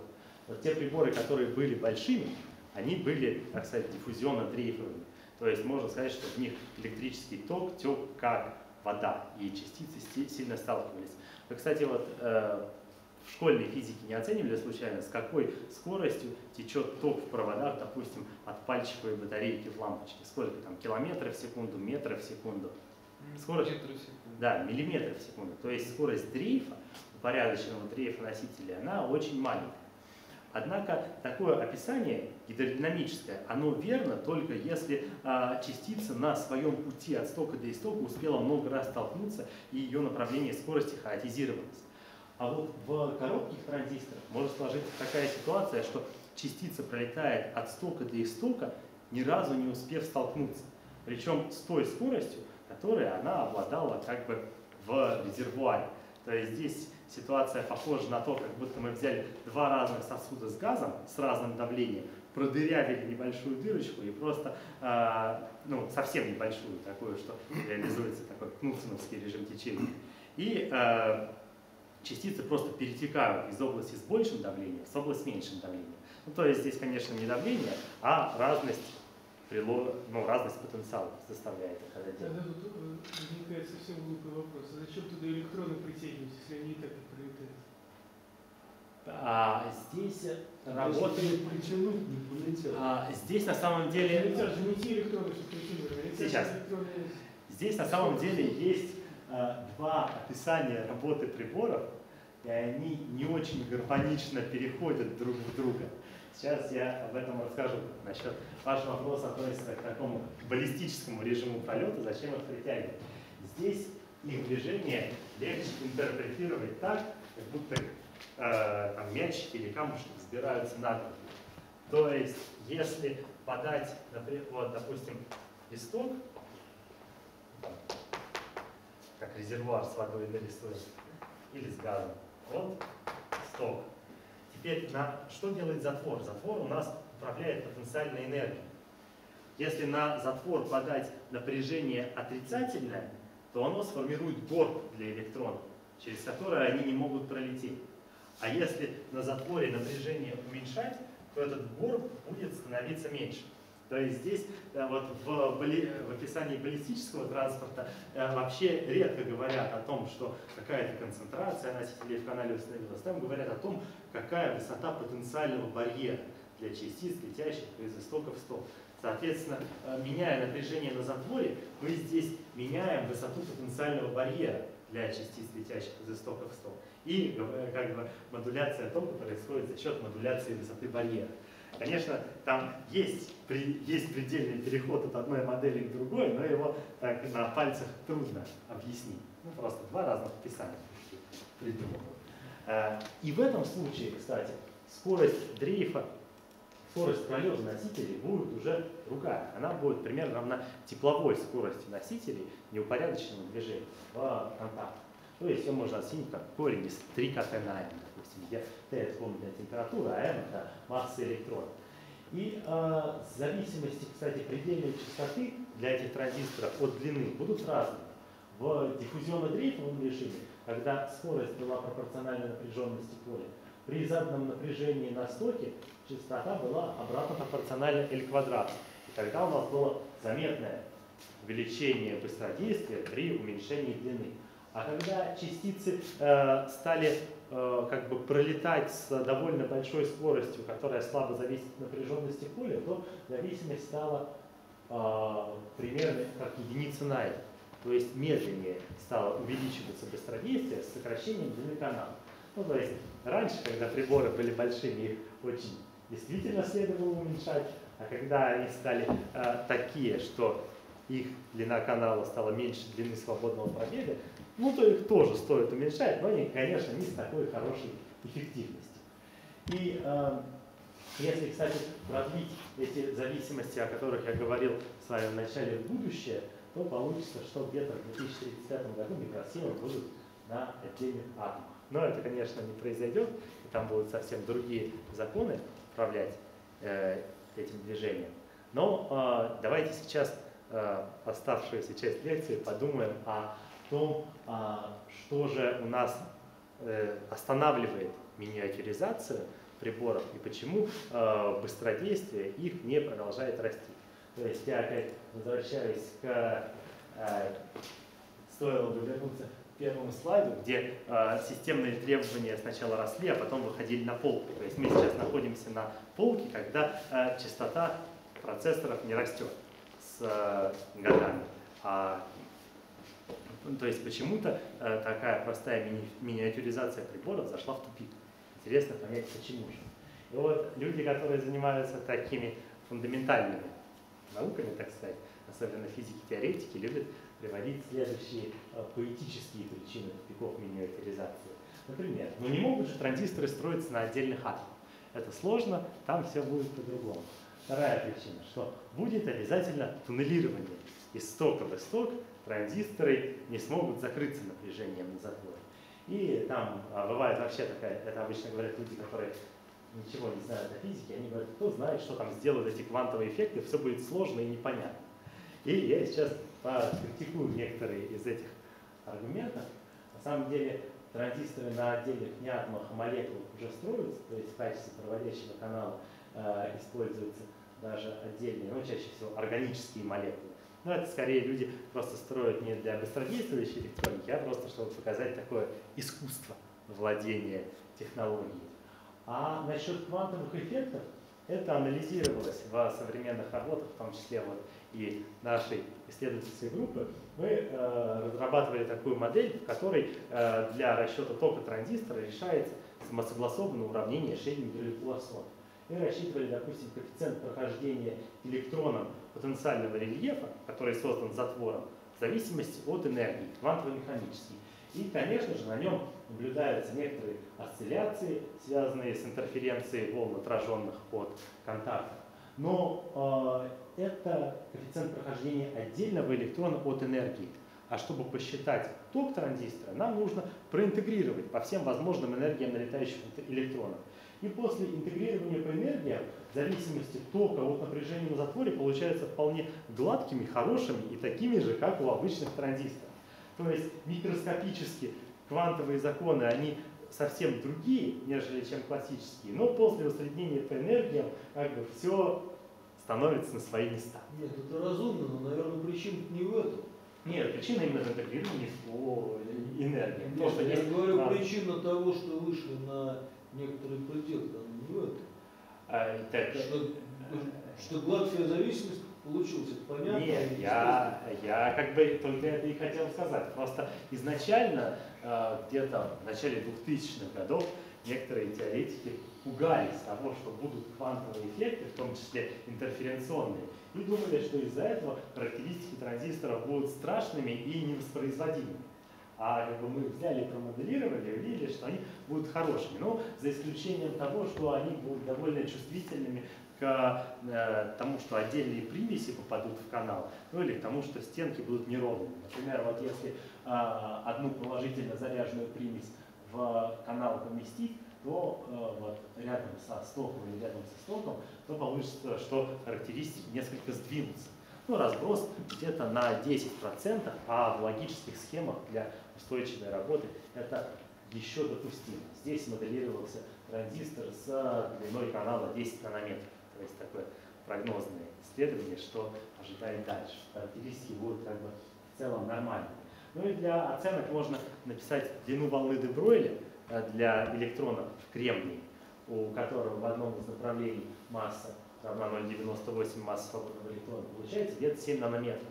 Вот те приборы, которые были большими, они были, так сказать, диффузионно-дрейфовыми. То есть можно сказать, что в них электрический ток тек как вода, и частицы сильно сталкивались. Кстати, вот э, в школьной физике не оценивали случайно, с какой скоростью течет ток в проводах, допустим, от пальчиковой батарейки в лампочке? Сколько там? Километров в секунду, метров в секунду? Скорость? Миллиметров в секунду. Да, миллиметров в секунду. То есть скорость дрейфа, упорядоченного дрейфа носителя, она очень маленькая. Однако такое описание гидродинамическое, оно верно только если а, частица на своем пути от стока до истока успела много раз столкнуться и ее направление скорости хаотизировалось. А вот в коротких транзисторах может сложиться такая ситуация, что частица пролетает от стока до истока ни разу не успев столкнуться. Причем с той скоростью, которой она обладала как бы в резервуаре. То есть здесь ситуация похожа на то, как будто мы взяли два разных сосуда с газом с разным давлением, продырявили небольшую дырочку и просто, э, ну, совсем небольшую, такую, что реализуется такой кнутсоновский режим течения. И э, частицы просто перетекают из области с большим давлением в область с меньшим давлением. Ну, то есть здесь, конечно, не давление, а разность прило... ну, разность потенциалов заставляет их это делать. Тогда тут э, возникает совсем глупый вопрос. А зачем туда электроны притягивать, если они и так и прилетают? А здесь работает... притянуть, не полетят. А, здесь на самом деле... Летят же не те электроны, что притянули, а Сейчас. электроны Здесь на самом деле есть два описания работы приборов, и они не очень гармонично переходят друг в друга. Сейчас я об этом расскажу. Насчет вашего вопроса относится к такому баллистическому режиму полета, зачем их притягивать. Здесь их движение легче интерпретировать так, как будто э, там, мячики или камушки взбираются на голову. То есть, если подать, например, вот, допустим, листок, как резервуар с водой нарисуем, или с газом. Вот сток. Теперь на, что делает затвор? Затвор у нас управляет потенциальной энергией. Если на затвор подать напряжение отрицательное, то оно сформирует горб для электронов, через который они не могут пролететь. А если на затворе напряжение уменьшать, то этот горб будет становиться меньше. То есть здесь э, вот в, в описании баллистического транспорта э, вообще редко говорят о том, что какая-то концентрация носителей в канале установилась. Там говорят о том, какая высота потенциального барьера для частиц, летящих из истока в сток. Соответственно, э, меняя напряжение на затворе, мы здесь меняем высоту потенциального барьера для частиц, летящих из истока в сток. И как бы модуляция тока происходит за счет модуляции высоты барьера. Конечно, там есть, при- есть предельный переход от одной модели к другой, но его так на пальцах трудно объяснить. Ну, просто два разных описания придуманы. Э, И в этом случае, кстати, скорость дрейфа, скорость пролета носителей будет уже другая. Она будет примерно равна тепловой скорости носителей неупорядоченного движения в контакте. То есть ее можно оценить как корень из 3 КТ на М, допустим, где Т это комнатная температура, а М это масса электрона. И э, в зависимости, кстати, предельной частоты для этих транзисторов от длины будут разные. В диффузионно-дрейфовом режиме, когда скорость была пропорциональна напряженности поля, при заданном напряжении на стоке частота была обратно пропорциональна L квадрату. И тогда у нас было заметное увеличение быстродействия при уменьшении длины. А когда частицы э, стали как бы пролетать с довольно большой скоростью, которая слабо зависит от напряженности поля, то зависимость стала э, примерно как единица на это. То есть медленнее стало увеличиваться быстродействие с сокращением длины канала. Ну, то есть раньше, когда приборы были большими, их очень действительно следовало уменьшать, а когда они стали э, такие, что их длина канала стала меньше длины свободного пробега, ну то их тоже стоит уменьшать, но они, конечно, не с такой хорошей эффективностью. И э, если, кстати, продлить эти зависимости, о которых я говорил в начале в будущее, то получится, что где-то в 2035 году микросхемы будут на отдельных атомах. Но это, конечно, не произойдет, и там будут совсем другие законы управлять э, этим движением. Но э, давайте сейчас э, оставшуюся часть лекции подумаем о том, а, что же у нас э, останавливает миниатюризацию приборов и почему э, быстродействие их не продолжает расти. То есть я опять возвращаюсь к, э, стоило бы вернуться к первому слайду, где системные требования сначала росли, а потом выходили на полку. То есть мы сейчас находимся на полке, когда частота процессоров не растет с годами. А, то есть почему-то э, такая простая мини- миниатюризация приборов зашла в тупик. Интересно понять, почему же. И вот люди, которые занимаются такими фундаментальными науками, так сказать, особенно физики-теоретики, любят приводить следующие э, поэтические причины тупиков миниатюризации. Например, ну не могут же транзисторы строиться на отдельных атомах. Это сложно, там все будет по-другому. вторая причина, что будет обязательно туннелирование из стока в исток, транзисторы не смогут закрыться напряжением на затворе. И там а, бывает вообще такая, это обычно говорят люди, которые ничего не знают о физике, они говорят, кто знает, что там сделают эти квантовые эффекты, все будет сложно и непонятно. И я сейчас покритикую некоторые из этих аргументов. На самом деле транзисторы на отдельных неатомах молекулах уже строятся, то есть в качестве проводящего канала э, используются даже отдельные, ну чаще всего органические молекулы. Но это скорее люди просто строят не для быстродействующей электроники, а просто чтобы показать такое искусство владения технологией. А насчет квантовых эффектов, это анализировалось в современных работах, в том числе вот и нашей исследовательской группы. Мы э, разрабатывали такую модель, в которой э, для расчета тока транзистора решается самосогласованное уравнение Шейдингера-Пуассона. И рассчитывали, допустим, коэффициент прохождения электроном потенциального рельефа, который создан затвором, в зависимости от энергии, квантово-механический. И, конечно же, на нем наблюдаются некоторые осцилляции, связанные с интерференцией волн, отраженных от контакта. Но э, это коэффициент прохождения отдельного электрона от энергии. А чтобы посчитать ток транзистора, нам нужно проинтегрировать по всем возможным энергиям налетающих электронов. И после интегрирования по энергиям, в зависимости тока от напряжения на затворе, получаются вполне гладкими, хорошими и такими же, как у обычных транзисторов. То есть микроскопически квантовые законы, они совсем другие, нежели чем классические, но после усреднения по энергиям как бы все становится на свои места. Нет, это разумно, но, наверное, причина не в этом. Нет, причина именно в интегрировании по энергиям. Нет, я есть, говорю, а... причина того, что вышли на некоторый предел, там не в этом. А, так, что, что гладкая зависимость получилось, это понятно? Нет, я, я как бы только это и хотел сказать. Просто изначально, э, где-то в начале 2000-х годов, некоторые теоретики пугались того, что будут квантовые эффекты, в том числе интерференционные, и думали, что из-за этого характеристики транзисторов будут страшными и невоспроизводимыми. А как бы мы взяли, промоделировали, увидели, что они будут хорошими. Но за исключением того, что они будут довольно чувствительными к э, тому, что отдельные примеси попадут в канал, ну или к тому, что стенки будут неровными. Например, вот если э, одну положительно заряженную примесь в канал поместить, то э, вот рядом со стоком или рядом со стоком, то получится, что характеристики несколько сдвинутся. Ну, разброс где-то на 10%, а в логических схемах для устойчивой работы это еще допустимо. Здесь моделировался транзистор с длиной канала 10 нанометров то есть такое прогнозное исследование, что ожидает дальше. Характеристики будут как бы в целом нормальными. Ну и для оценок можно написать длину волны де Бройля э, для электронов в кремнии, у которого в одном из направлений масса равна 0,98 массы свободного электрона, получается где-то 7 нанометров.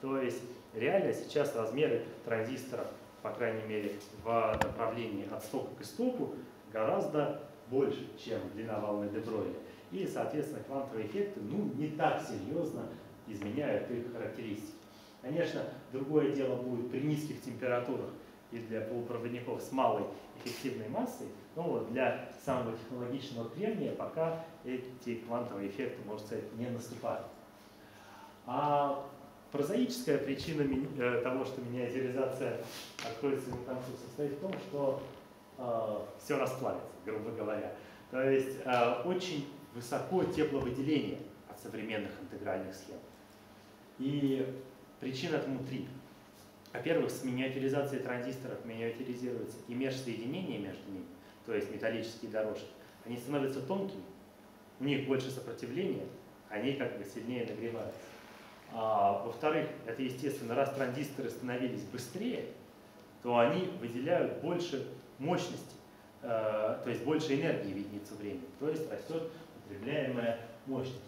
То есть реально сейчас размеры транзисторов, по крайней мере, в направлении от стока к истоку гораздо больше, чем длина волны де Бройля. И, соответственно, квантовые эффекты ну, не так серьезно изменяют их характеристики. Конечно, другое дело будет при низких температурах и для полупроводников с малой эффективной массой, но вот для самого технологичного кремния пока эти квантовые эффекты, можно сказать, не наступают. А прозаическая причина э, того, что миниатюризация отходит к концу, состоит в том, что э, все расплавится, грубо говоря. То есть э, очень высоко тепловыделение от современных интегральных схем. И причин этому три. Во-первых, с миниатюризацией транзисторов миниатюризируются и межсоединения между ними, то есть металлические дорожки. Они становятся тонкими, у них больше сопротивления, они как бы сильнее нагреваются. А, во-вторых, это естественно, раз транзисторы становились быстрее, то они выделяют больше мощности, э, то есть больше энергии видится времени, то есть растет потребляемая мощность.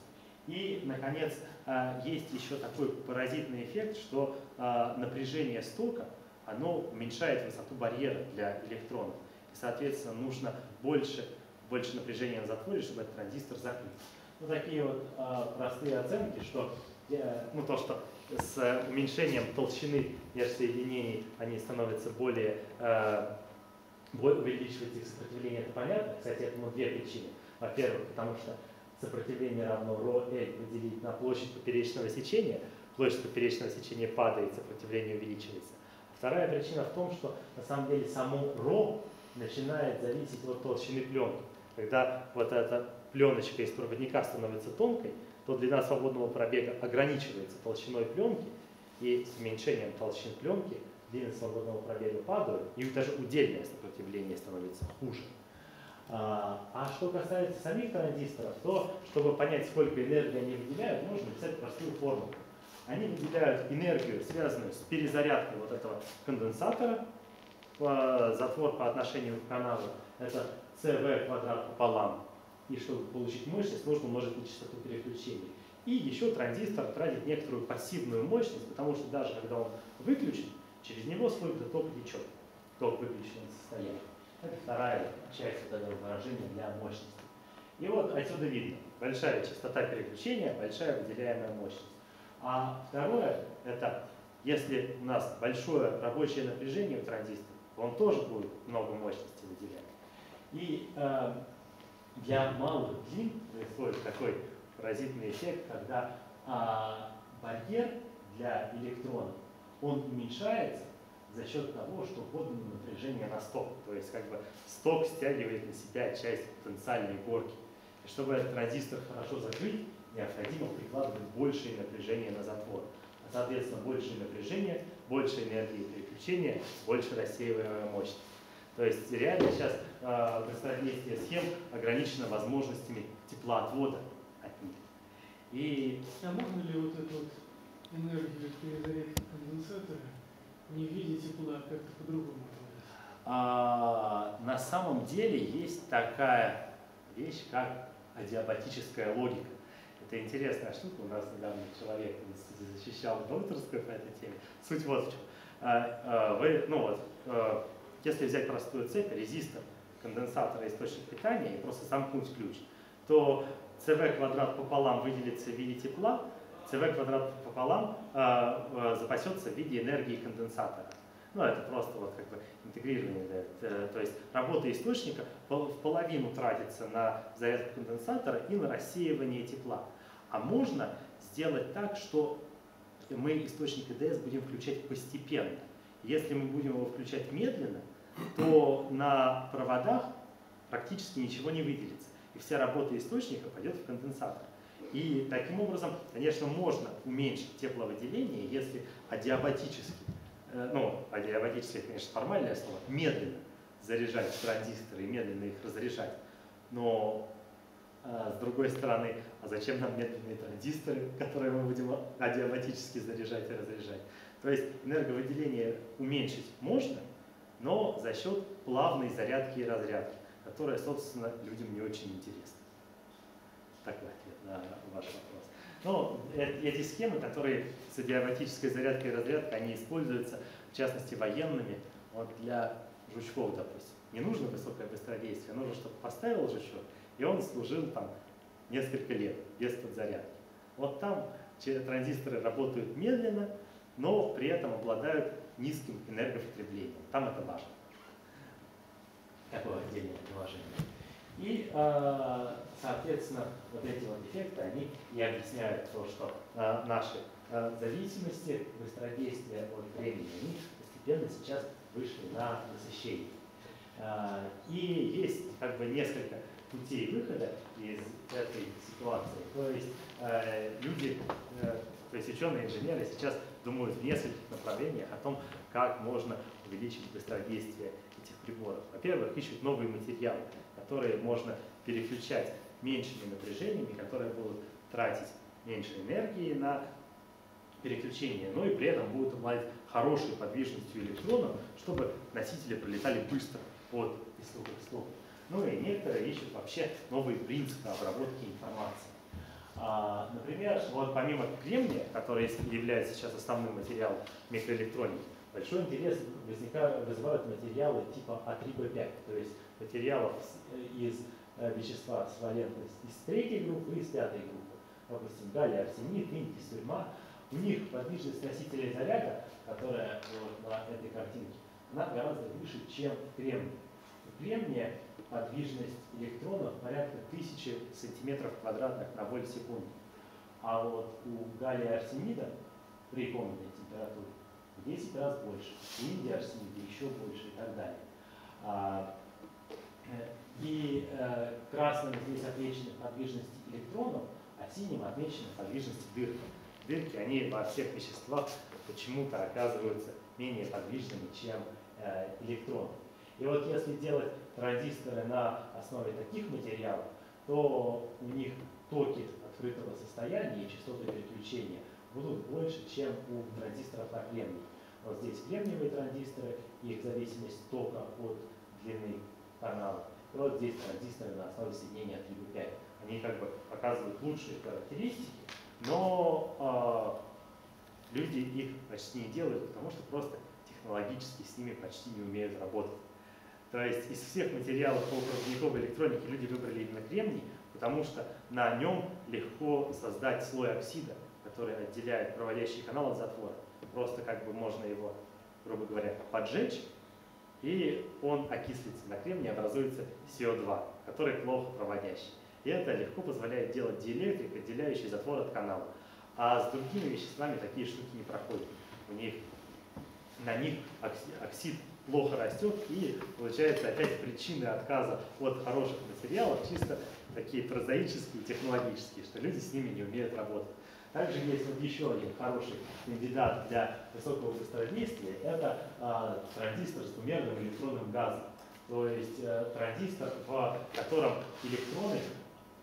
И, наконец, а, есть еще такой паразитный эффект, что а, напряжение стока оно уменьшает высоту барьера для электронов. И, соответственно, нужно больше, больше напряжения на затворе, чтобы этот транзистор закрыть. Ну, такие вот простые оценки, что ну, то, что с уменьшением толщины межсоединений они становятся более, э, увеличивать их сопротивление, это понятно. Кстати, этому две причины. Во-первых, потому что сопротивление равно ρL поделить на площадь поперечного сечения, площадь поперечного сечения падает, сопротивление увеличивается. Вторая причина в том, что на самом деле само ρ начинает зависеть от толщины пленки. Когда вот эта пленочка из проводника становится тонкой, то длина свободного пробега ограничивается толщиной пленки, и с уменьшением толщин пленки длины свободного пробега падают, и даже удельное сопротивление становится хуже. А, а что касается самих транзисторов, то, чтобы понять, сколько энергии они выделяют, нужно написать простую формулу. Они выделяют энергию, связанную с перезарядкой вот этого конденсатора, затвор по отношению к каналу, это CV квадрат пополам. И чтобы получить мощность, нужно умножить на частоту переключения. И еще транзистор тратит некоторую пассивную мощность, потому что даже когда он выключен, через него сколько ток течет, ток выключенного состояния. Это вторая часть вот этого выражения для мощности. И вот отсюда видно, большая частота переключения, большая выделяемая мощность. А второе, это если у нас большое рабочее напряжение у транзистора, то он тоже будет много мощности выделять. И э, для малых длин происходит такой поразительный эффект, когда э, барьер для электрона, он уменьшается за счет того, что подано напряжение на сток. То есть как бы сток стягивает на себя часть потенциальной горки. И чтобы этот транзистор хорошо закрыть, необходимо прикладывать большее напряжение на затвор. А соответственно, большее напряжение, больше энергии переключения, больше рассеиваемая мощность. То есть реально сейчас э, быстродействие схем ограничено возможностями теплоотвода от них. И... А можно ли вот эту вот энергию перезарядки конденсатора не в виде тепла, а как-то по-другому а, На самом деле есть такая вещь, как адиабатическая логика. Это интересная штука, у нас недавно человек защищал докторскую по этой теме. Суть вот в чем. А, а, вы, ну вот, а, если взять простую цепь, резистор, конденсатора, источник питания и просто замкнуть ключ, то CV квадрат пополам выделится в виде тепла, CV квадрат пополам э, запасется в виде энергии конденсатора. Ну, это просто вот как бы интегрирование. Да, это, то есть работа источника в половину тратится на зарядку конденсатора и на рассеивание тепла. А можно сделать так, что мы источник ЭДС будем включать постепенно. Если мы будем его включать медленно, то на проводах практически ничего не выделится. И вся работа источника пойдет в конденсатор. И таким образом, конечно, можно уменьшить тепловыделение, если адиабатически, э, ну, адиабатически, конечно, формальное слово, медленно заряжать транзисторы и медленно их разряжать. Но а, с другой стороны, а зачем нам медленные транзисторы, которые мы будем адиабатически заряжать и разряжать? То есть энерговыделение уменьшить можно, но за счет плавной зарядки и разрядки, которая, собственно, людям не очень интересна. Такой ответ на ваш вопрос. Но эти схемы, которые с адиабатической зарядкой и разрядкой, они используются, в частности, военными, вот для жучков, допустим. Не нужно высокое быстродействие, нужно, чтобы поставил жучок, и он служил там несколько лет без подзарядки. Вот там транзисторы работают медленно, но при этом обладают низким энергопотреблением. Там это важно. Такое отдельное положение. И, а, соответственно, вот эти вот эффекты, они и объясняют то, что а, наши а, зависимости, быстродействия от времени, они постепенно сейчас вышли на насыщение. И есть как бы несколько путей выхода из этой ситуации. То есть люди, э, то есть ученые инженеры сейчас думают в нескольких направлениях о том, как можно увеличить быстродействие этих приборов. Во-первых, ищут новые материалы, которые можно переключать меньшими напряжениями, которые будут тратить меньше энергии на переключение, но и при этом будут обладать хорошей подвижностью электронов, чтобы носители пролетали быстро от истоков к истоку. Ну и некоторые ищут вообще новые принципы обработки информации. А, например, вот помимо кремния, который является сейчас основным материалом микроэлектроники, большой интерес вызывают материалы типа А3Б5, то есть материалов из э, вещества с валентностью из третьей группы и из пятой группы. Допустим, галлий, арсенит, инки, сурьма. У них подвижность носителя заряда, которая вот на этой картинке, она гораздо выше, чем в кремнии. У кремния подвижность электронов порядка тысячи сантиметров квадратных на воль секунду. А вот у галлия арсенида при комнатной температуре в 10 раз больше, у индия арсенида еще больше и так далее. А, э, и э, красным здесь отмечены подвижности электронов, а синим отмечены подвижности дырки. Дырки, они во всех веществах почему-то оказываются менее подвижными, чем э, электроны. И вот если делать транзисторы на основе таких материалов, то у них токи открытого состояния и частоты переключения будут больше, чем у транзисторов на кремний. Вот здесь кремниевые транзисторы, их зависимость тока от длины канала. И вот здесь транзисторы на основе соединения 3 Они как бы показывают лучшие характеристики, но э, люди их почти не делают, потому что просто технологически с ними почти не умеют работать. То есть из всех материалов полупроводниковой электроники люди выбрали именно кремний, потому что на нем легко создать слой оксида, который отделяет проводящий канал от затвора. Просто как бы можно его, грубо говоря, поджечь, и он окислится на кремний, образуется СО2, который плохо проводящий. И это легко позволяет делать диэлектрик, отделяющий затвор от канала. А с другими веществами такие штуки не проходят. У них, на них оксид плохо растет, и получается опять причины отказа от хороших материалов чисто такие прозаические, технологические, что люди с ними не умеют работать. Также есть вот еще один хороший кандидат для высокого быстродействия, это э, транзистор с двумерным электронным газом. То есть э, транзистор, в котором электроны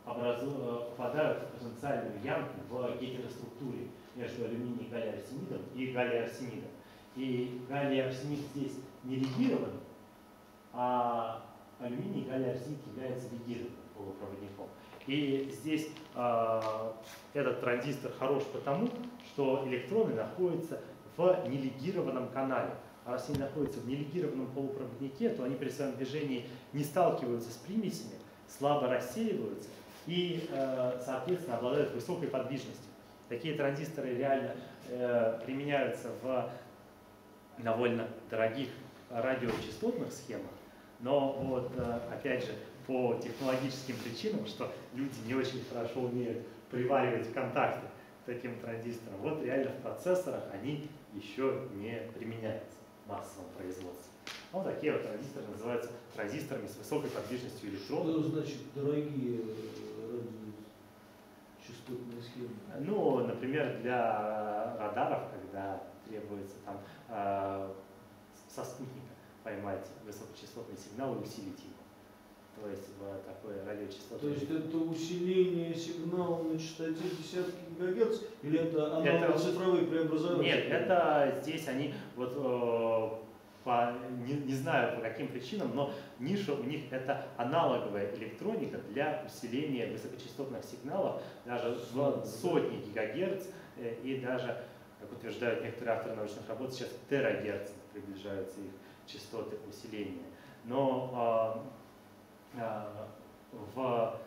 образу, попадают в потенциальную ямку в гетероструктуре между алюминий галлий-арсенидом и галлий-арсенидом. И галлий-арсенид здесь не легирован, а алюминий галлий-арсенид является легированным полупроводником. И здесь э, этот транзистор хорош потому, что электроны находятся в нелегированном канале. А если они находятся в нелегированном полупроводнике, то они при своем движении не сталкиваются с примесями, слабо рассеиваются и, э, соответственно, обладают высокой подвижностью. Такие транзисторы реально э, применяются в довольно дорогих радиочастотных схемах, но вот, э, опять же, по технологическим причинам, что люди не очень хорошо умеют приваривать контакты к таким транзисторам, вот реально в процессорах они еще не применяются в массовом производстве. Вот такие вот транзисторы называются транзисторами с высокой подвижностью электронов. Что значит дорогие радиочастотные схемы? Ну, например, для радаров, когда требуется там э, со спутника поймать высокочастотный сигнал и усилить его. То есть в такое радиочастотное. То есть это усиление сигнала на частоте десятки гигагерц или это аналогово-цифровые преобразования? Нет, это здесь они вот э, по, не, не знаю по каким причинам, но ниша у них это аналоговая электроника для усиления высокочастотных сигналов даже в сотни гигагерц э, и даже, как утверждают некоторые авторы научных работ, сейчас терагерц приближаются их частоты усиления. Но э, э, в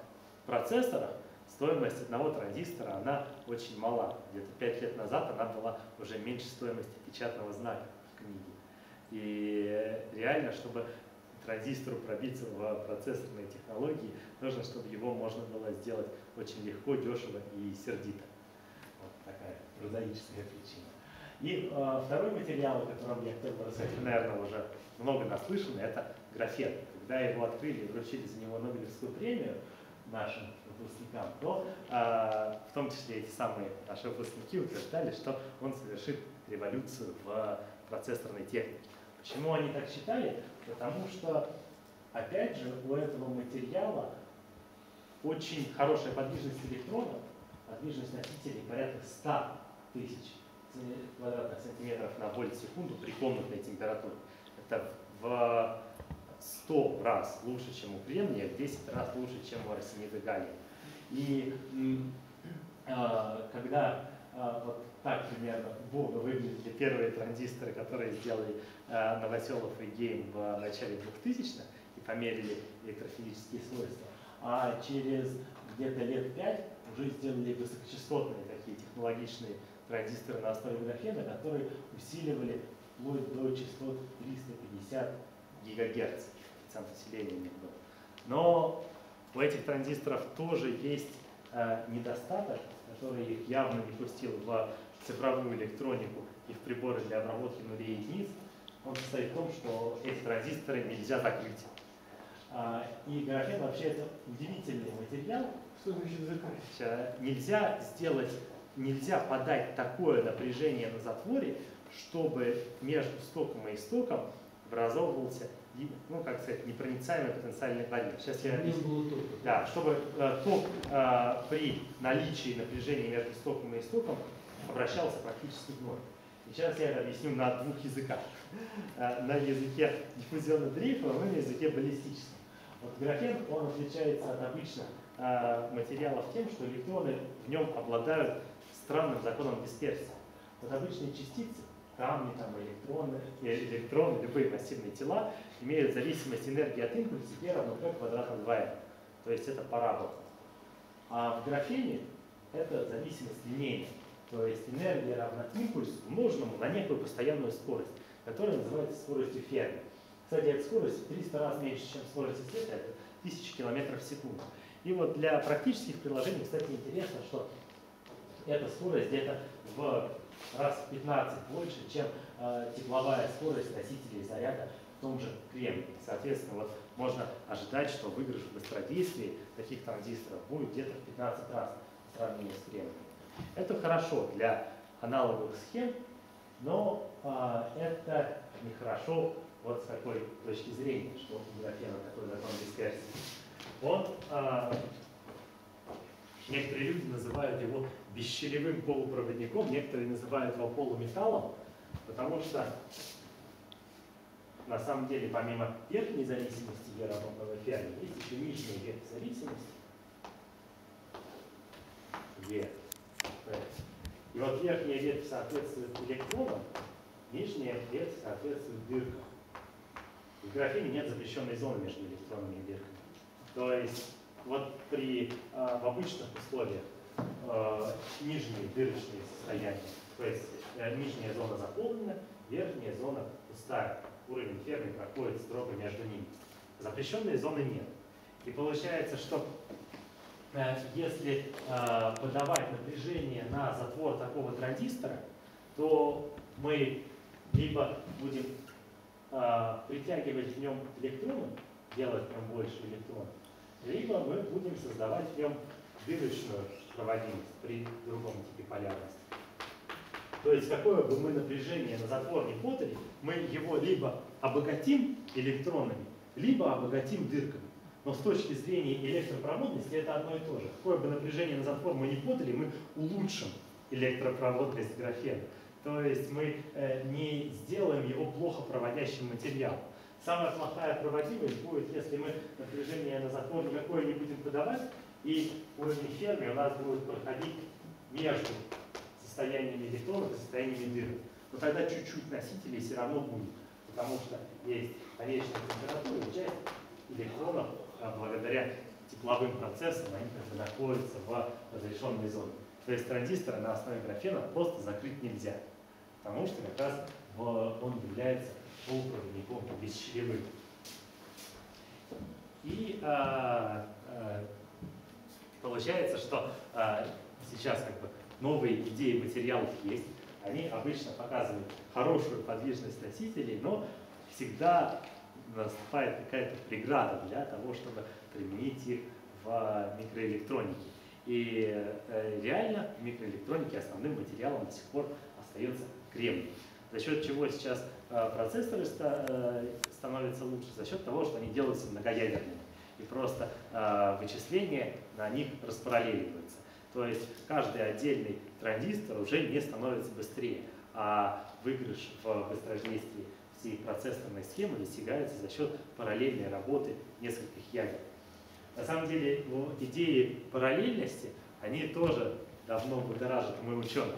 процессорах стоимость одного транзистора, она очень мала. Где-то 5 лет назад она была уже меньше стоимости печатного знака в книге. И реально, чтобы транзистору пробиться в процессорные технологии, нужно, чтобы его можно было сделать очень легко, дешево и сердито. Вот такая прозаическая причина. И э, второй материал, о котором я хотел бы рассказать, наверное, уже много наслышаны, это графен. Когда его открыли и вручили за него Нобелевскую премию нашим выпускникам, то э, в том числе эти самые наши выпускники утверждали, что он совершит революцию в процессорной технике. Почему они так считали? Потому что, опять же, у этого материала очень хорошая подвижность электронов, подвижность носителей порядка 100 тысяч квадратных сантиметров на вольт в секунду при комнатной температуре. Это в 100 раз лучше, чем у кремния, в 10 раз лучше, чем у арсенида галлия. И э, когда э, вот так примерно Бога выглядели первые транзисторы, которые сделали э, Новоселов и Гейм в начале 2000-х и померили электрофизические свойства. А через где-то лет пять уже сделали высокочастотные такие технологичные транзисторы на основе графена, которые усиливали вплоть до частот 350 ГГц. Коэффициент усиления у них был. Но у этих транзисторов тоже есть э, недостаток, который их явно не пустил в цифровую электронику и в приборы для обработки нулей и единиц. Он состоит в том, что эти транзисторы нельзя закрыть. А, и графен вообще это удивительный материал. Что значит закрыть? Э, Нельзя сделать, нельзя подать такое напряжение на затворе, чтобы между стоком и истоком образовывался, ну, как сказать, непроницаемый потенциальный барьер. Сейчас я объясню. Да, чтобы э, ток э, при наличии напряжения между стоком и истоком обращался практически в ноль. И сейчас я это объясню на двух языках. Э, на языке диффузионно-дрейфовом и на языке баллистическом. Вот графен, он отличается от обычных э, материалов тем, что электроны в нем обладают странным законом дисперсии. Вот обычные частицы, камни, там, электроны, э, электроны, любые массивные тела имеют зависимость энергии от импульса P равно P квадрат на 2m. То есть это парабола. А в графене это зависимость линейная. То есть энергия равна импульсу, умноженному на некую постоянную скорость, которая называется скоростью Ферми. Кстати, эта скорость в 300 раз меньше, чем скорость света, это 1000 км в секунду. И вот для практических приложений, кстати, интересно, что эта скорость где-то в раз в 15 больше, чем э, тепловая скорость носителей заряда в том же кремнии. Соответственно, вот можно ожидать, что выигрыш в быстродействии таких транзисторов будет где-то в 15 раз по сравнению с кремнием. Это хорошо для аналоговых схем, но а, это нехорошо вот с какой точки зрения, что у графена такой закон дисперсии. Он, а, некоторые люди называют его бесщелевым полупроводником, некоторые называют его полуметаллом, потому что на самом деле помимо верхней зависимости равно ферме, есть еще нижняя ветвь зависимости. E. И вот верхняя ветвь соответствует электронам, нижняя ветвь соответствует дыркам. В графене нет запрещенной зоны между электронами и дырками. То есть вот при, а, в обычных условиях нижние дырочные состояния, то есть э, нижняя зона заполнена, верхняя зона пустая. Уровень фермы проходит строго между ними. Запрещенной зоны нет. И получается, что э, если э, подавать напряжение на затвор такого транзистора, то мы либо будем э, притягивать в нем электроны, делать в нем больше электронов, либо мы будем создавать в нем дырочную проводимость при другом типе полярности. То есть какое бы мы напряжение на затвор не подали, мы его либо обогатим электронами, либо обогатим дырками. Но с точки зрения электропроводности это одно и то же. Какое бы напряжение на затвор мы не подали, мы улучшим электропроводность графена. То есть мы э, не сделаем его плохо проводящим материалом. Самая плохая проводимость будет, если мы напряжение на затвор никакое не будем подавать, и уровень ферми у нас будет проходить между состояниями электронов и состояниями дырок. Но тогда чуть-чуть носителей все равно будет, потому что есть конечная температура, и часть электронов а, благодаря тепловым процессам они как бы находятся в разрешенной зоне. То есть транзисторы на основе графена просто закрыть нельзя, потому что как раз он является полупроводником бесщелевым. И а, а, получается, что а, сейчас как бы новые идеи материалов есть, они обычно показывают хорошую подвижность носителей, но всегда наступает какая-то преграда для того, чтобы применить их в микроэлектронике. И э, реально в микроэлектронике основным материалом до сих пор остается кремний. За счет чего сейчас э, процессоры ста- э, становятся лучше? За счет того, что они делаются многоядерными. И просто э, вычисления на них распараллеливаются. То есть каждый отдельный транзистор уже не становится быстрее, а выигрыш в быстродействии всей процессорной схемы достигается за счет параллельной работы нескольких ядер. На самом деле, ну, идеи параллельности, они тоже давно будоражат мы ученых.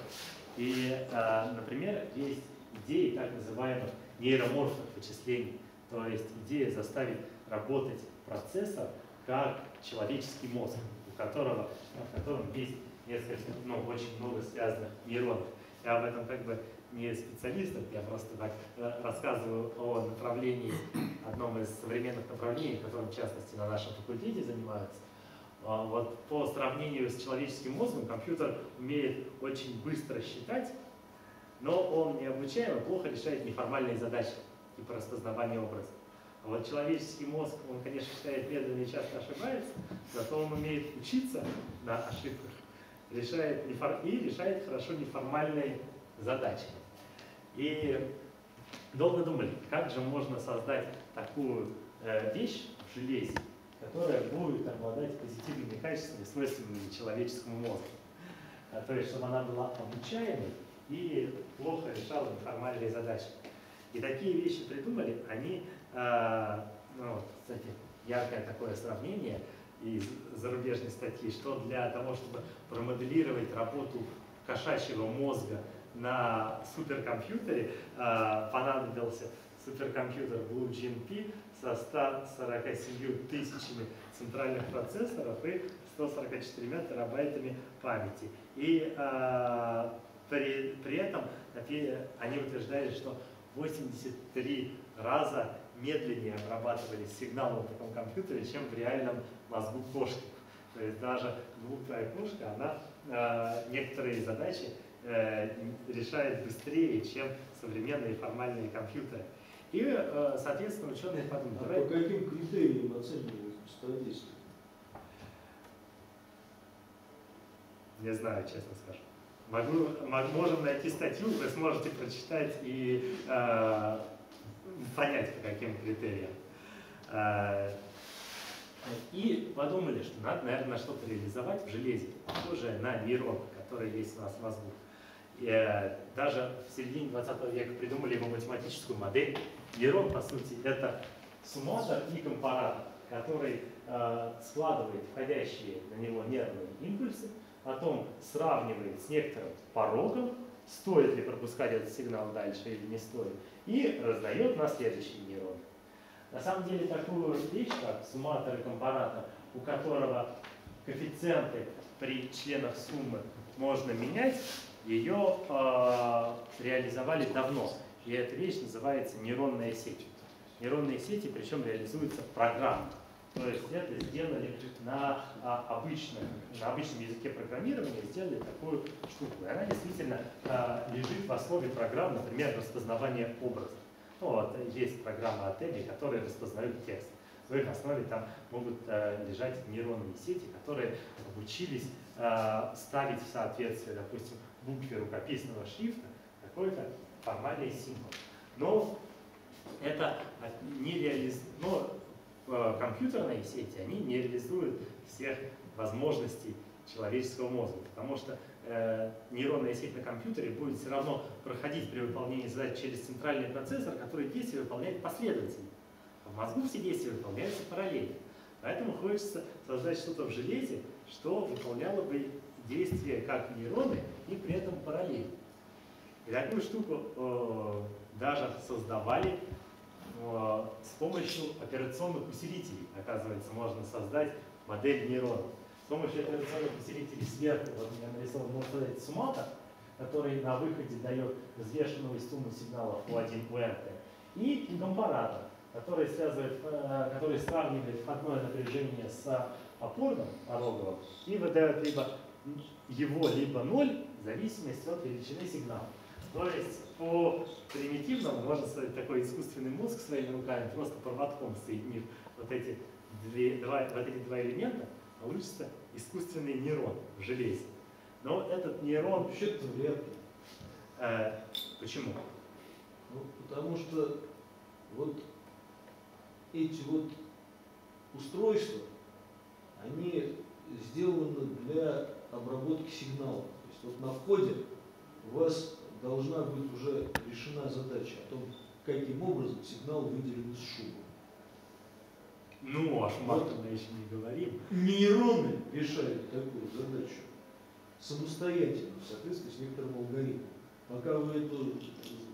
И, э, например, есть идеи так называемых нейроморфных вычислений, то есть идея заставить работать процессор как человеческий мозг, у которого, в котором есть несколько, ну, очень много связанных нейронов. И Я об этом как бы не специалист, я просто так э, рассказываю о направлении, одном из современных направлений, которым в частности на нашем факультете занимаются. А вот по сравнению с человеческим мозгом компьютер умеет очень быстро считать, но он необучаемо плохо решает неформальные задачи, типа распознавания образа. А вот человеческий мозг, он, конечно, считает медленно и часто ошибается, зато он умеет учиться на ошибках решает и решает хорошо неформальные задачи. И долго думали, как же можно создать такую э, вещь в железе, которая будет обладать позитивными качествами, свойственными человеческому мозгу. А, то есть, чтобы она была обучаемой и плохо решала неформальные задачи. И такие вещи придумали, они, э, ну, кстати, яркое такое сравнение из зарубежной статьи, что для того, чтобы промоделировать работу кошачьего мозга на суперкомпьютере, э, понадобился суперкомпьютер Blue GNP со 147 тысячами центральных процессоров и 144 терабайтами памяти. И э, при, при этом они утверждали, что 83 раза медленнее обрабатывались сигналы в таком компьютере, чем в реальном мозгу кошки. То есть даже двухтая кошка, она э, некоторые задачи э, решает быстрее, чем современные формальные компьютеры. И, э, соответственно, ученые подумали, а давай... по каким критериям оценивают быстродействие? Не знаю, честно скажу. Могу, можем найти статью, вы сможете прочитать и э, понять, по каким критериям. Э, и подумали, что надо, наверное, что-то реализовать в железе, похожее на нейрон, который есть у нас в мозгу. И, э, даже в середине 20 века придумали ему математическую модель. Нейрон, по сути, это сумматор и компаратор, который э, складывает входящие на него нервные импульсы, потом сравнивает с некоторым порогом, стоит ли пропускать этот сигнал дальше или не стоит, и раздает на следующий нейрон. На самом деле такую вещь, как сумматор и компаратор, у которого коэффициенты при членах суммы можно менять, ее э, реализовали давно. И эта вещь называется нейронная сеть. Нейронные сети, причем реализуются программно. То есть это сделали на, а, обычном, на обычном языке программирования, сделали такую штуку. И она действительно а, лежит в основе программ, например, распознавания образов. Ну, вот, есть программы Atemi, которые распознают текст. В их основе там могут э, лежать нейронные сети, которые обучились э, ставить в соответствие, допустим, букве рукописного шрифта какой-то формальный символ. Но это не реализ... Но компьютерные сети, они не реализуют всех возможностей человеческого мозга, потому что э, нейронная сеть на компьютере будет все равно проходить при выполнении задач через центральный процессор, который действия выполняет последовательно. А в мозгу все действия выполняются параллельно. Поэтому хочется создать что-то в железе, что выполняло бы действия как нейроны и при этом параллельно. И такую штуку э, даже создавали э, с помощью операционных усилителей. Оказывается, можно создать модель нейронов. С помощью операционных усилителей сверху, вот у меня нарисован, можно создать сумматор, который на выходе дает взвешенную сумму сигналов U1, UNT, и компаратор, который, связывает, э, который сравнивает входное напряжение с опорным пороговым и выдает либо его, либо ноль, в зависимости от величины сигнала. То есть по примитивному можно создать такой искусственный мозг своими руками, просто проводком соединив вот эти, две, два, вот эти два элемента, получится искусственный нейрон в железе. Но этот нейрон... Вообще-то вряд ли. Э, почему? Ну, потому что вот эти вот устройства, они сделаны для обработки сигналов. То есть вот на входе у вас должна быть уже решена задача о том, каким образом сигнал выделен из шума. Ну, аж вот, мы еще не говорим. Нейроны решают такую задачу самостоятельно, в соответствии с некоторым алгоритмом. Пока вы эту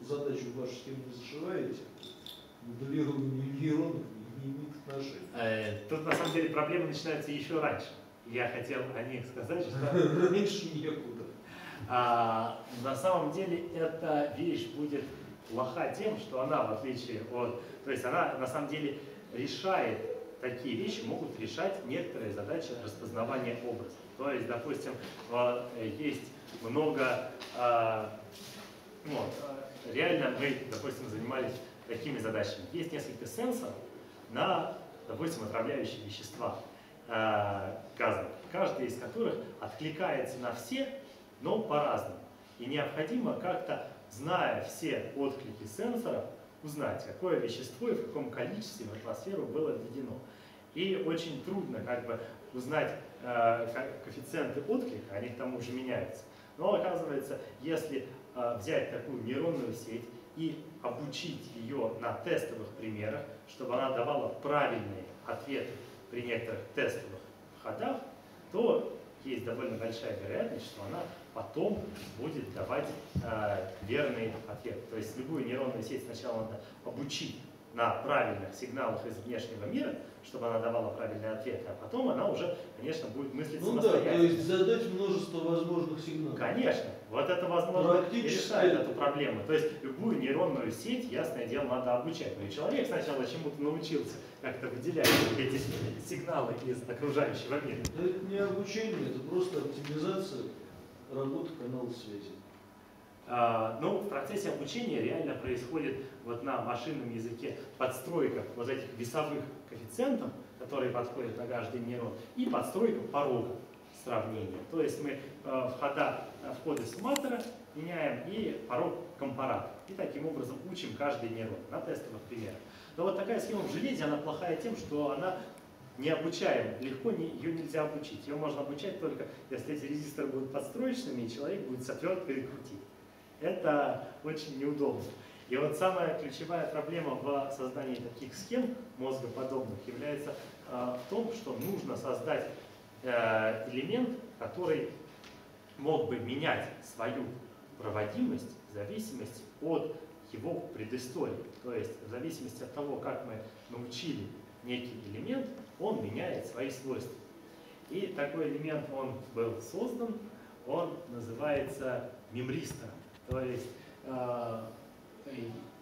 задачу в вашу схему не зашиваете, моделирование нейронов не имеет отношения. Э, тут на самом деле проблемы начинаются еще раньше. Я хотел о них сказать, что... Раньше некуда. А, на самом деле эта вещь будет плоха тем, что она, в отличие от... То есть она на самом деле решает такие вещи, могут решать некоторые задачи распознавания образа. То есть, допустим, есть много... А, ну, реально мы, допустим, занимались такими задачами. Есть несколько сенсоров на, допустим, отравляющие вещества э, газовые, каждый из которых откликается на все, но по-разному. И необходимо как-то, зная все отклики сенсоров, узнать, какое вещество и в каком количестве в атмосферу было введено. И очень трудно как бы узнать э, коэффициенты отклика, они к тому же меняются. Но оказывается, если э, взять такую нейронную сеть и обучить ее на тестовых примерах, чтобы она давала правильные ответы при некоторых тестовых ходах, то есть довольно большая вероятность, что она потом будет давать э, верный ответ. То есть любую нейронную сеть сначала надо обучить на правильных сигналах из внешнего мира, чтобы она давала правильный ответ, а потом она уже, конечно, будет мыслить ну самостоятельно. да, то есть задать множество возможных сигналов. Конечно, вот это возможно и решает эту проблему. То есть любую нейронную сеть, ясное дело, надо обучать. Но и человек сначала чему-то научился, как-то выделять эти сигналы из окружающего мира. Это не обучение, это просто оптимизация работы канала связи. А, ну, в процессе обучения реально происходит вот на машинном языке подстройка вот этих весовых коэффициентов, которые подходят на каждый нейрон, и подстройка порога сравнения. То есть мы э, входа, входы сумматора меняем и порог компаратора. И таким образом учим каждый нейрон на тестовых примерах. Но вот такая схема в железе, она плохая тем, что она не обучаем, легко не, ее нельзя обучить. Ее можно обучать только, если эти резисторы будут подстроечными, и человек будет с отверткой крутить. Это очень неудобно. И вот самая ключевая проблема в создании таких схем мозгоподобных является э, в том, что нужно создать э, элемент, который мог бы менять свою проводимость в зависимости от его предыстории. То есть в зависимости от того, как мы научили некий элемент, он меняет свои свойства. И такой элемент, он был создан, он называется мемристором. То есть э,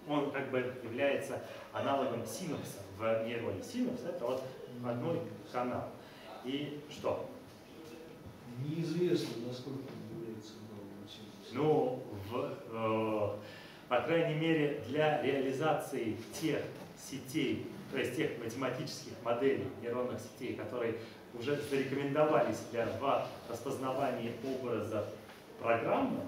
он как бы является аналогом синапса в нейроне. Синапс это вот одной канал. И что? Неизвестно, насколько он является аналогом синапса. Ну, в, э, по крайней мере, для реализации тех сетей, то есть тех математических моделей нейронных сетей, которые уже зарекомендовались для в распознавании образа программы,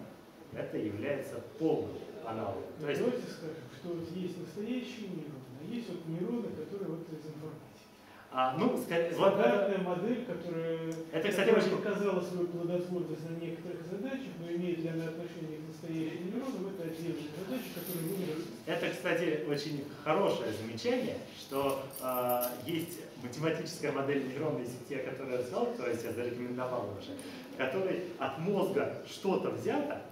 это является полным аналогом. То есть, Давайте скажем, что есть настоящие нейроны, а есть вот нейроны, которые вот из информатики. А, ну, Стандартная вот, модель, которая, это, кстати, которая очень... показала свою плодотворность на некоторых задачах, но имеет ли она отношение к настоящим нейронам, это отдельная задача, которую мы Это, кстати, очень хорошее замечание, что э, есть математическая модель нейронной сети, которую я рассказал, которую я зарекомендовал уже, которой от мозга что-то взято,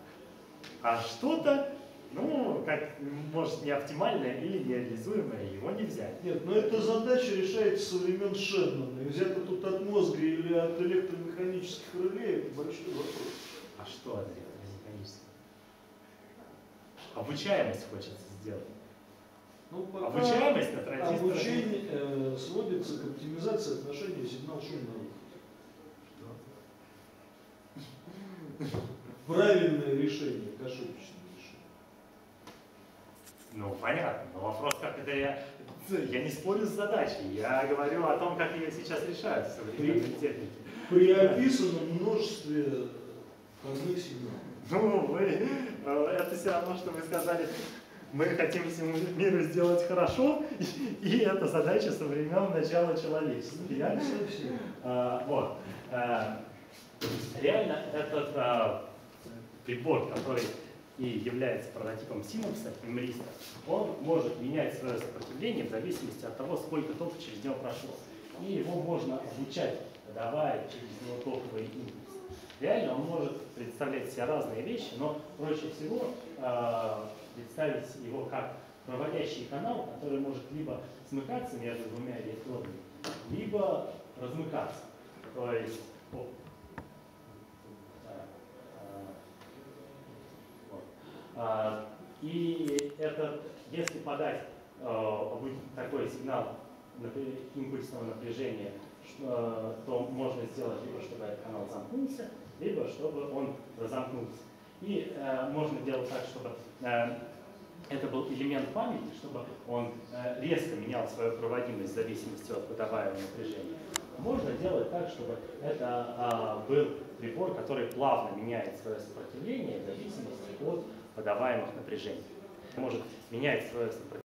а что-то, ну, как, может, не оптимальное или нереализуемое, его не взять. Нет, но эта задача решается со времен Шеннона. И взято тут от мозга или от электромеханических релей, это большой вопрос. А что от электромеханических? Обучаемость хочется сделать. Ну, пока Обучаемость на транзисторах. Обучение э, сводится к оптимизации отношения сигнал-шум на правильное решение к ошибочному решению. Ну, понятно. Но вопрос, как это я... Я не спорю с задачей. Я говорю о том, как ее сейчас решают в современной технике. При описанном множестве сигналов. Ну, вы, э, это все равно, что вы сказали, мы хотим всему миру сделать хорошо, и, это задача со времен начала человечества. Я, а, вот. А, реально этот а, прибор, который и является прототипом синапса, мемриста, он может менять свое сопротивление в зависимости от того, сколько тока через него прошло. И его можно обучать, давая через него токовые импульсы. Реально он может представлять себе разные вещи, но проще всего э, представить его как проводящий канал, который может либо смыкаться между двумя электродами, либо размыкаться. То есть и это, если подать э, такой сигнал импульсного напряжения, э, то можно сделать либо, чтобы этот канал замкнулся, либо чтобы он разомкнулся. И э, можно делать так, чтобы это был элемент памяти, чтобы он резко менял свою проводимость в зависимости от выдаваемого напряжения. Можно делать так, чтобы это э, был прибор, который плавно меняет свое сопротивление в зависимости от подаваемых напряжений. Может менять сопротивление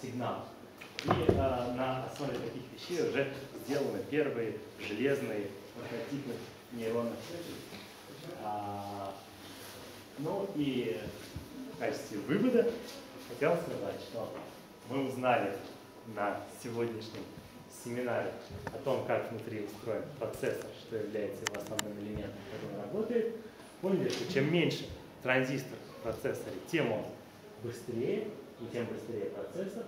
сигнал. И э, на основе таких вещей уже сделаны первые железные прототипы нейронных. А, ну и в качестве вывода хотел сказать, что мы узнали на сегодняшнем семинаре о том, как внутри устроен процессор, что является его основным элементом, который работает. Поняли, что чем меньше транзистор в процессоре, тем он быстрее, и тем быстрее процессор.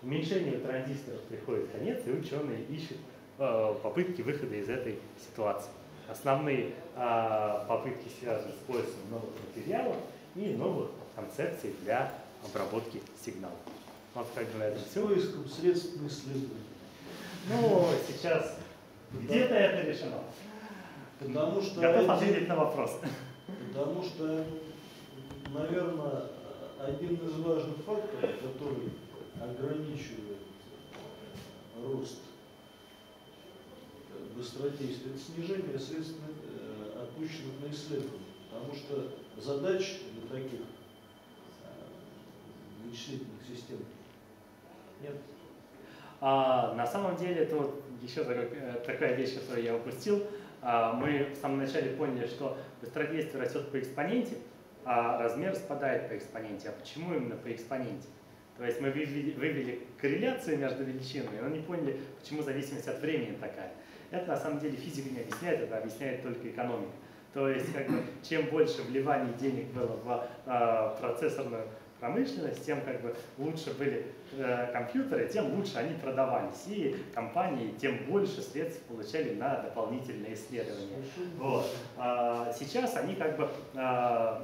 Уменьшению транзисторов приходит конец, и ученые ищут э, попытки выхода из этой ситуации. Основные э, попытки связаны с поиском новых материалов и новых концепций для обработки сигналов. Вот как бы на этом все. Поиском средств исследования. Ну, сейчас где-то это решено. Потому что Готов один, ответить на вопрос. потому что, наверное, один из важных факторов, который ограничивает рост быстродействия, это снижение средств, э, отпущенных на исследование. Потому что задач для таких э, вычислительных систем нет. А, на самом деле, это вот еще э, такая вещь, которую я упустил. А, мы в самом начале поняли, что быстродействие растет по экспоненте, а размер спадает по экспоненте. А почему именно по экспоненте? То есть мы вывели, корреляцию между величинами, но не поняли, почему зависимость от времени такая. Это на самом деле физика не объясняет, это объясняет только экономика. То есть как бы, чем больше вливаний денег было в э, процессорную промышленность, тем как бы лучше были э, компьютеры, тем лучше они продавались. И компании тем больше средств получали на дополнительные исследования. Вот. А сейчас они как бы а,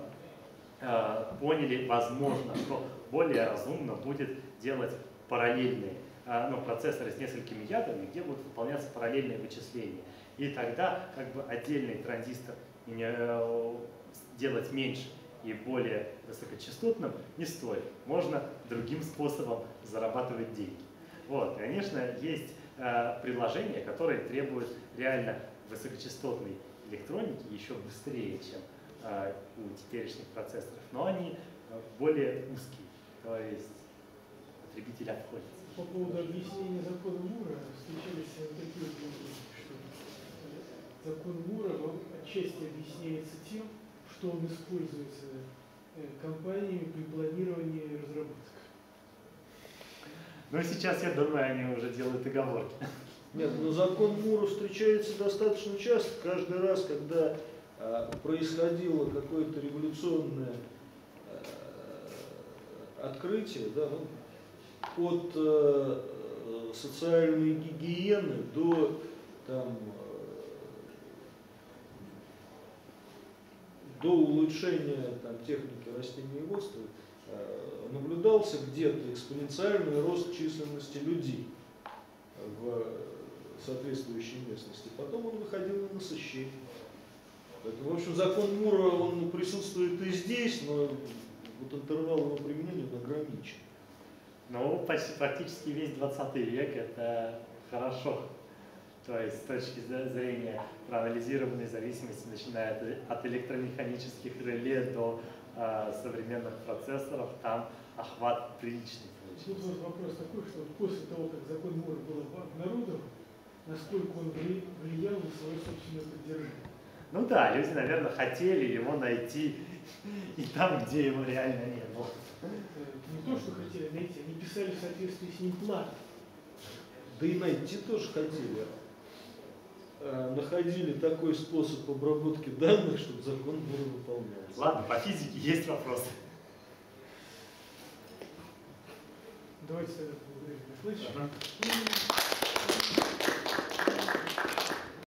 а, поняли, возможно, что более разумно будет делать параллельные а, ну, процессоры с несколькими ядрами, где будут выполняться параллельные вычисления. И тогда как бы отдельный транзистор делать меньше и более высокочастотным не стоит. Можно другим способом зарабатывать деньги. Вот, конечно, есть э, приложения, которые требуют реально высокочастотной электроники еще быстрее, чем э, у теперешних процессоров, но они э, более узкие, то есть потребитель обходится. По поводу объяснения закона Мура встречались такие вопросы, что закон Мура отчасти объясняется тем, что он используется э, компаниями при планировании разработок. Но сейчас, я думаю, они уже делают оговорки. Нет, но закон Мура встречается достаточно часто. Каждый раз, когда э, происходило какое-то революционное э, открытие, да, ну, от э, социальной гигиены до там, до улучшения там, техники растениеводства наблюдался где-то экспоненциальный рост численности людей в соответствующей местности. Потом он выходил на насыщение. Поэтому, в общем, закон Мура, он присутствует и здесь, но вот интервал его применения ограничен. Ну, почти практически весь 20 век это хорошо. То есть с точки зрения проанализированной зависимости, начиная от электромеханических реле до э, современных процессоров, там охват приличный. Тут вот вопрос такой, что после того, как закон Мура был обнародован, насколько он влиял на свое собственное поддержание. Ну да, люди, наверное, хотели его найти и там, где его реально не было. Не то, что хотели найти, они писали в соответствии с ним план. Да и найти тоже хотели. А, находили такой способ обработки данных, чтобы закон был выполнялся. Ладно, по физике есть вопросы. Давайте тогда поговорим. Слышишь?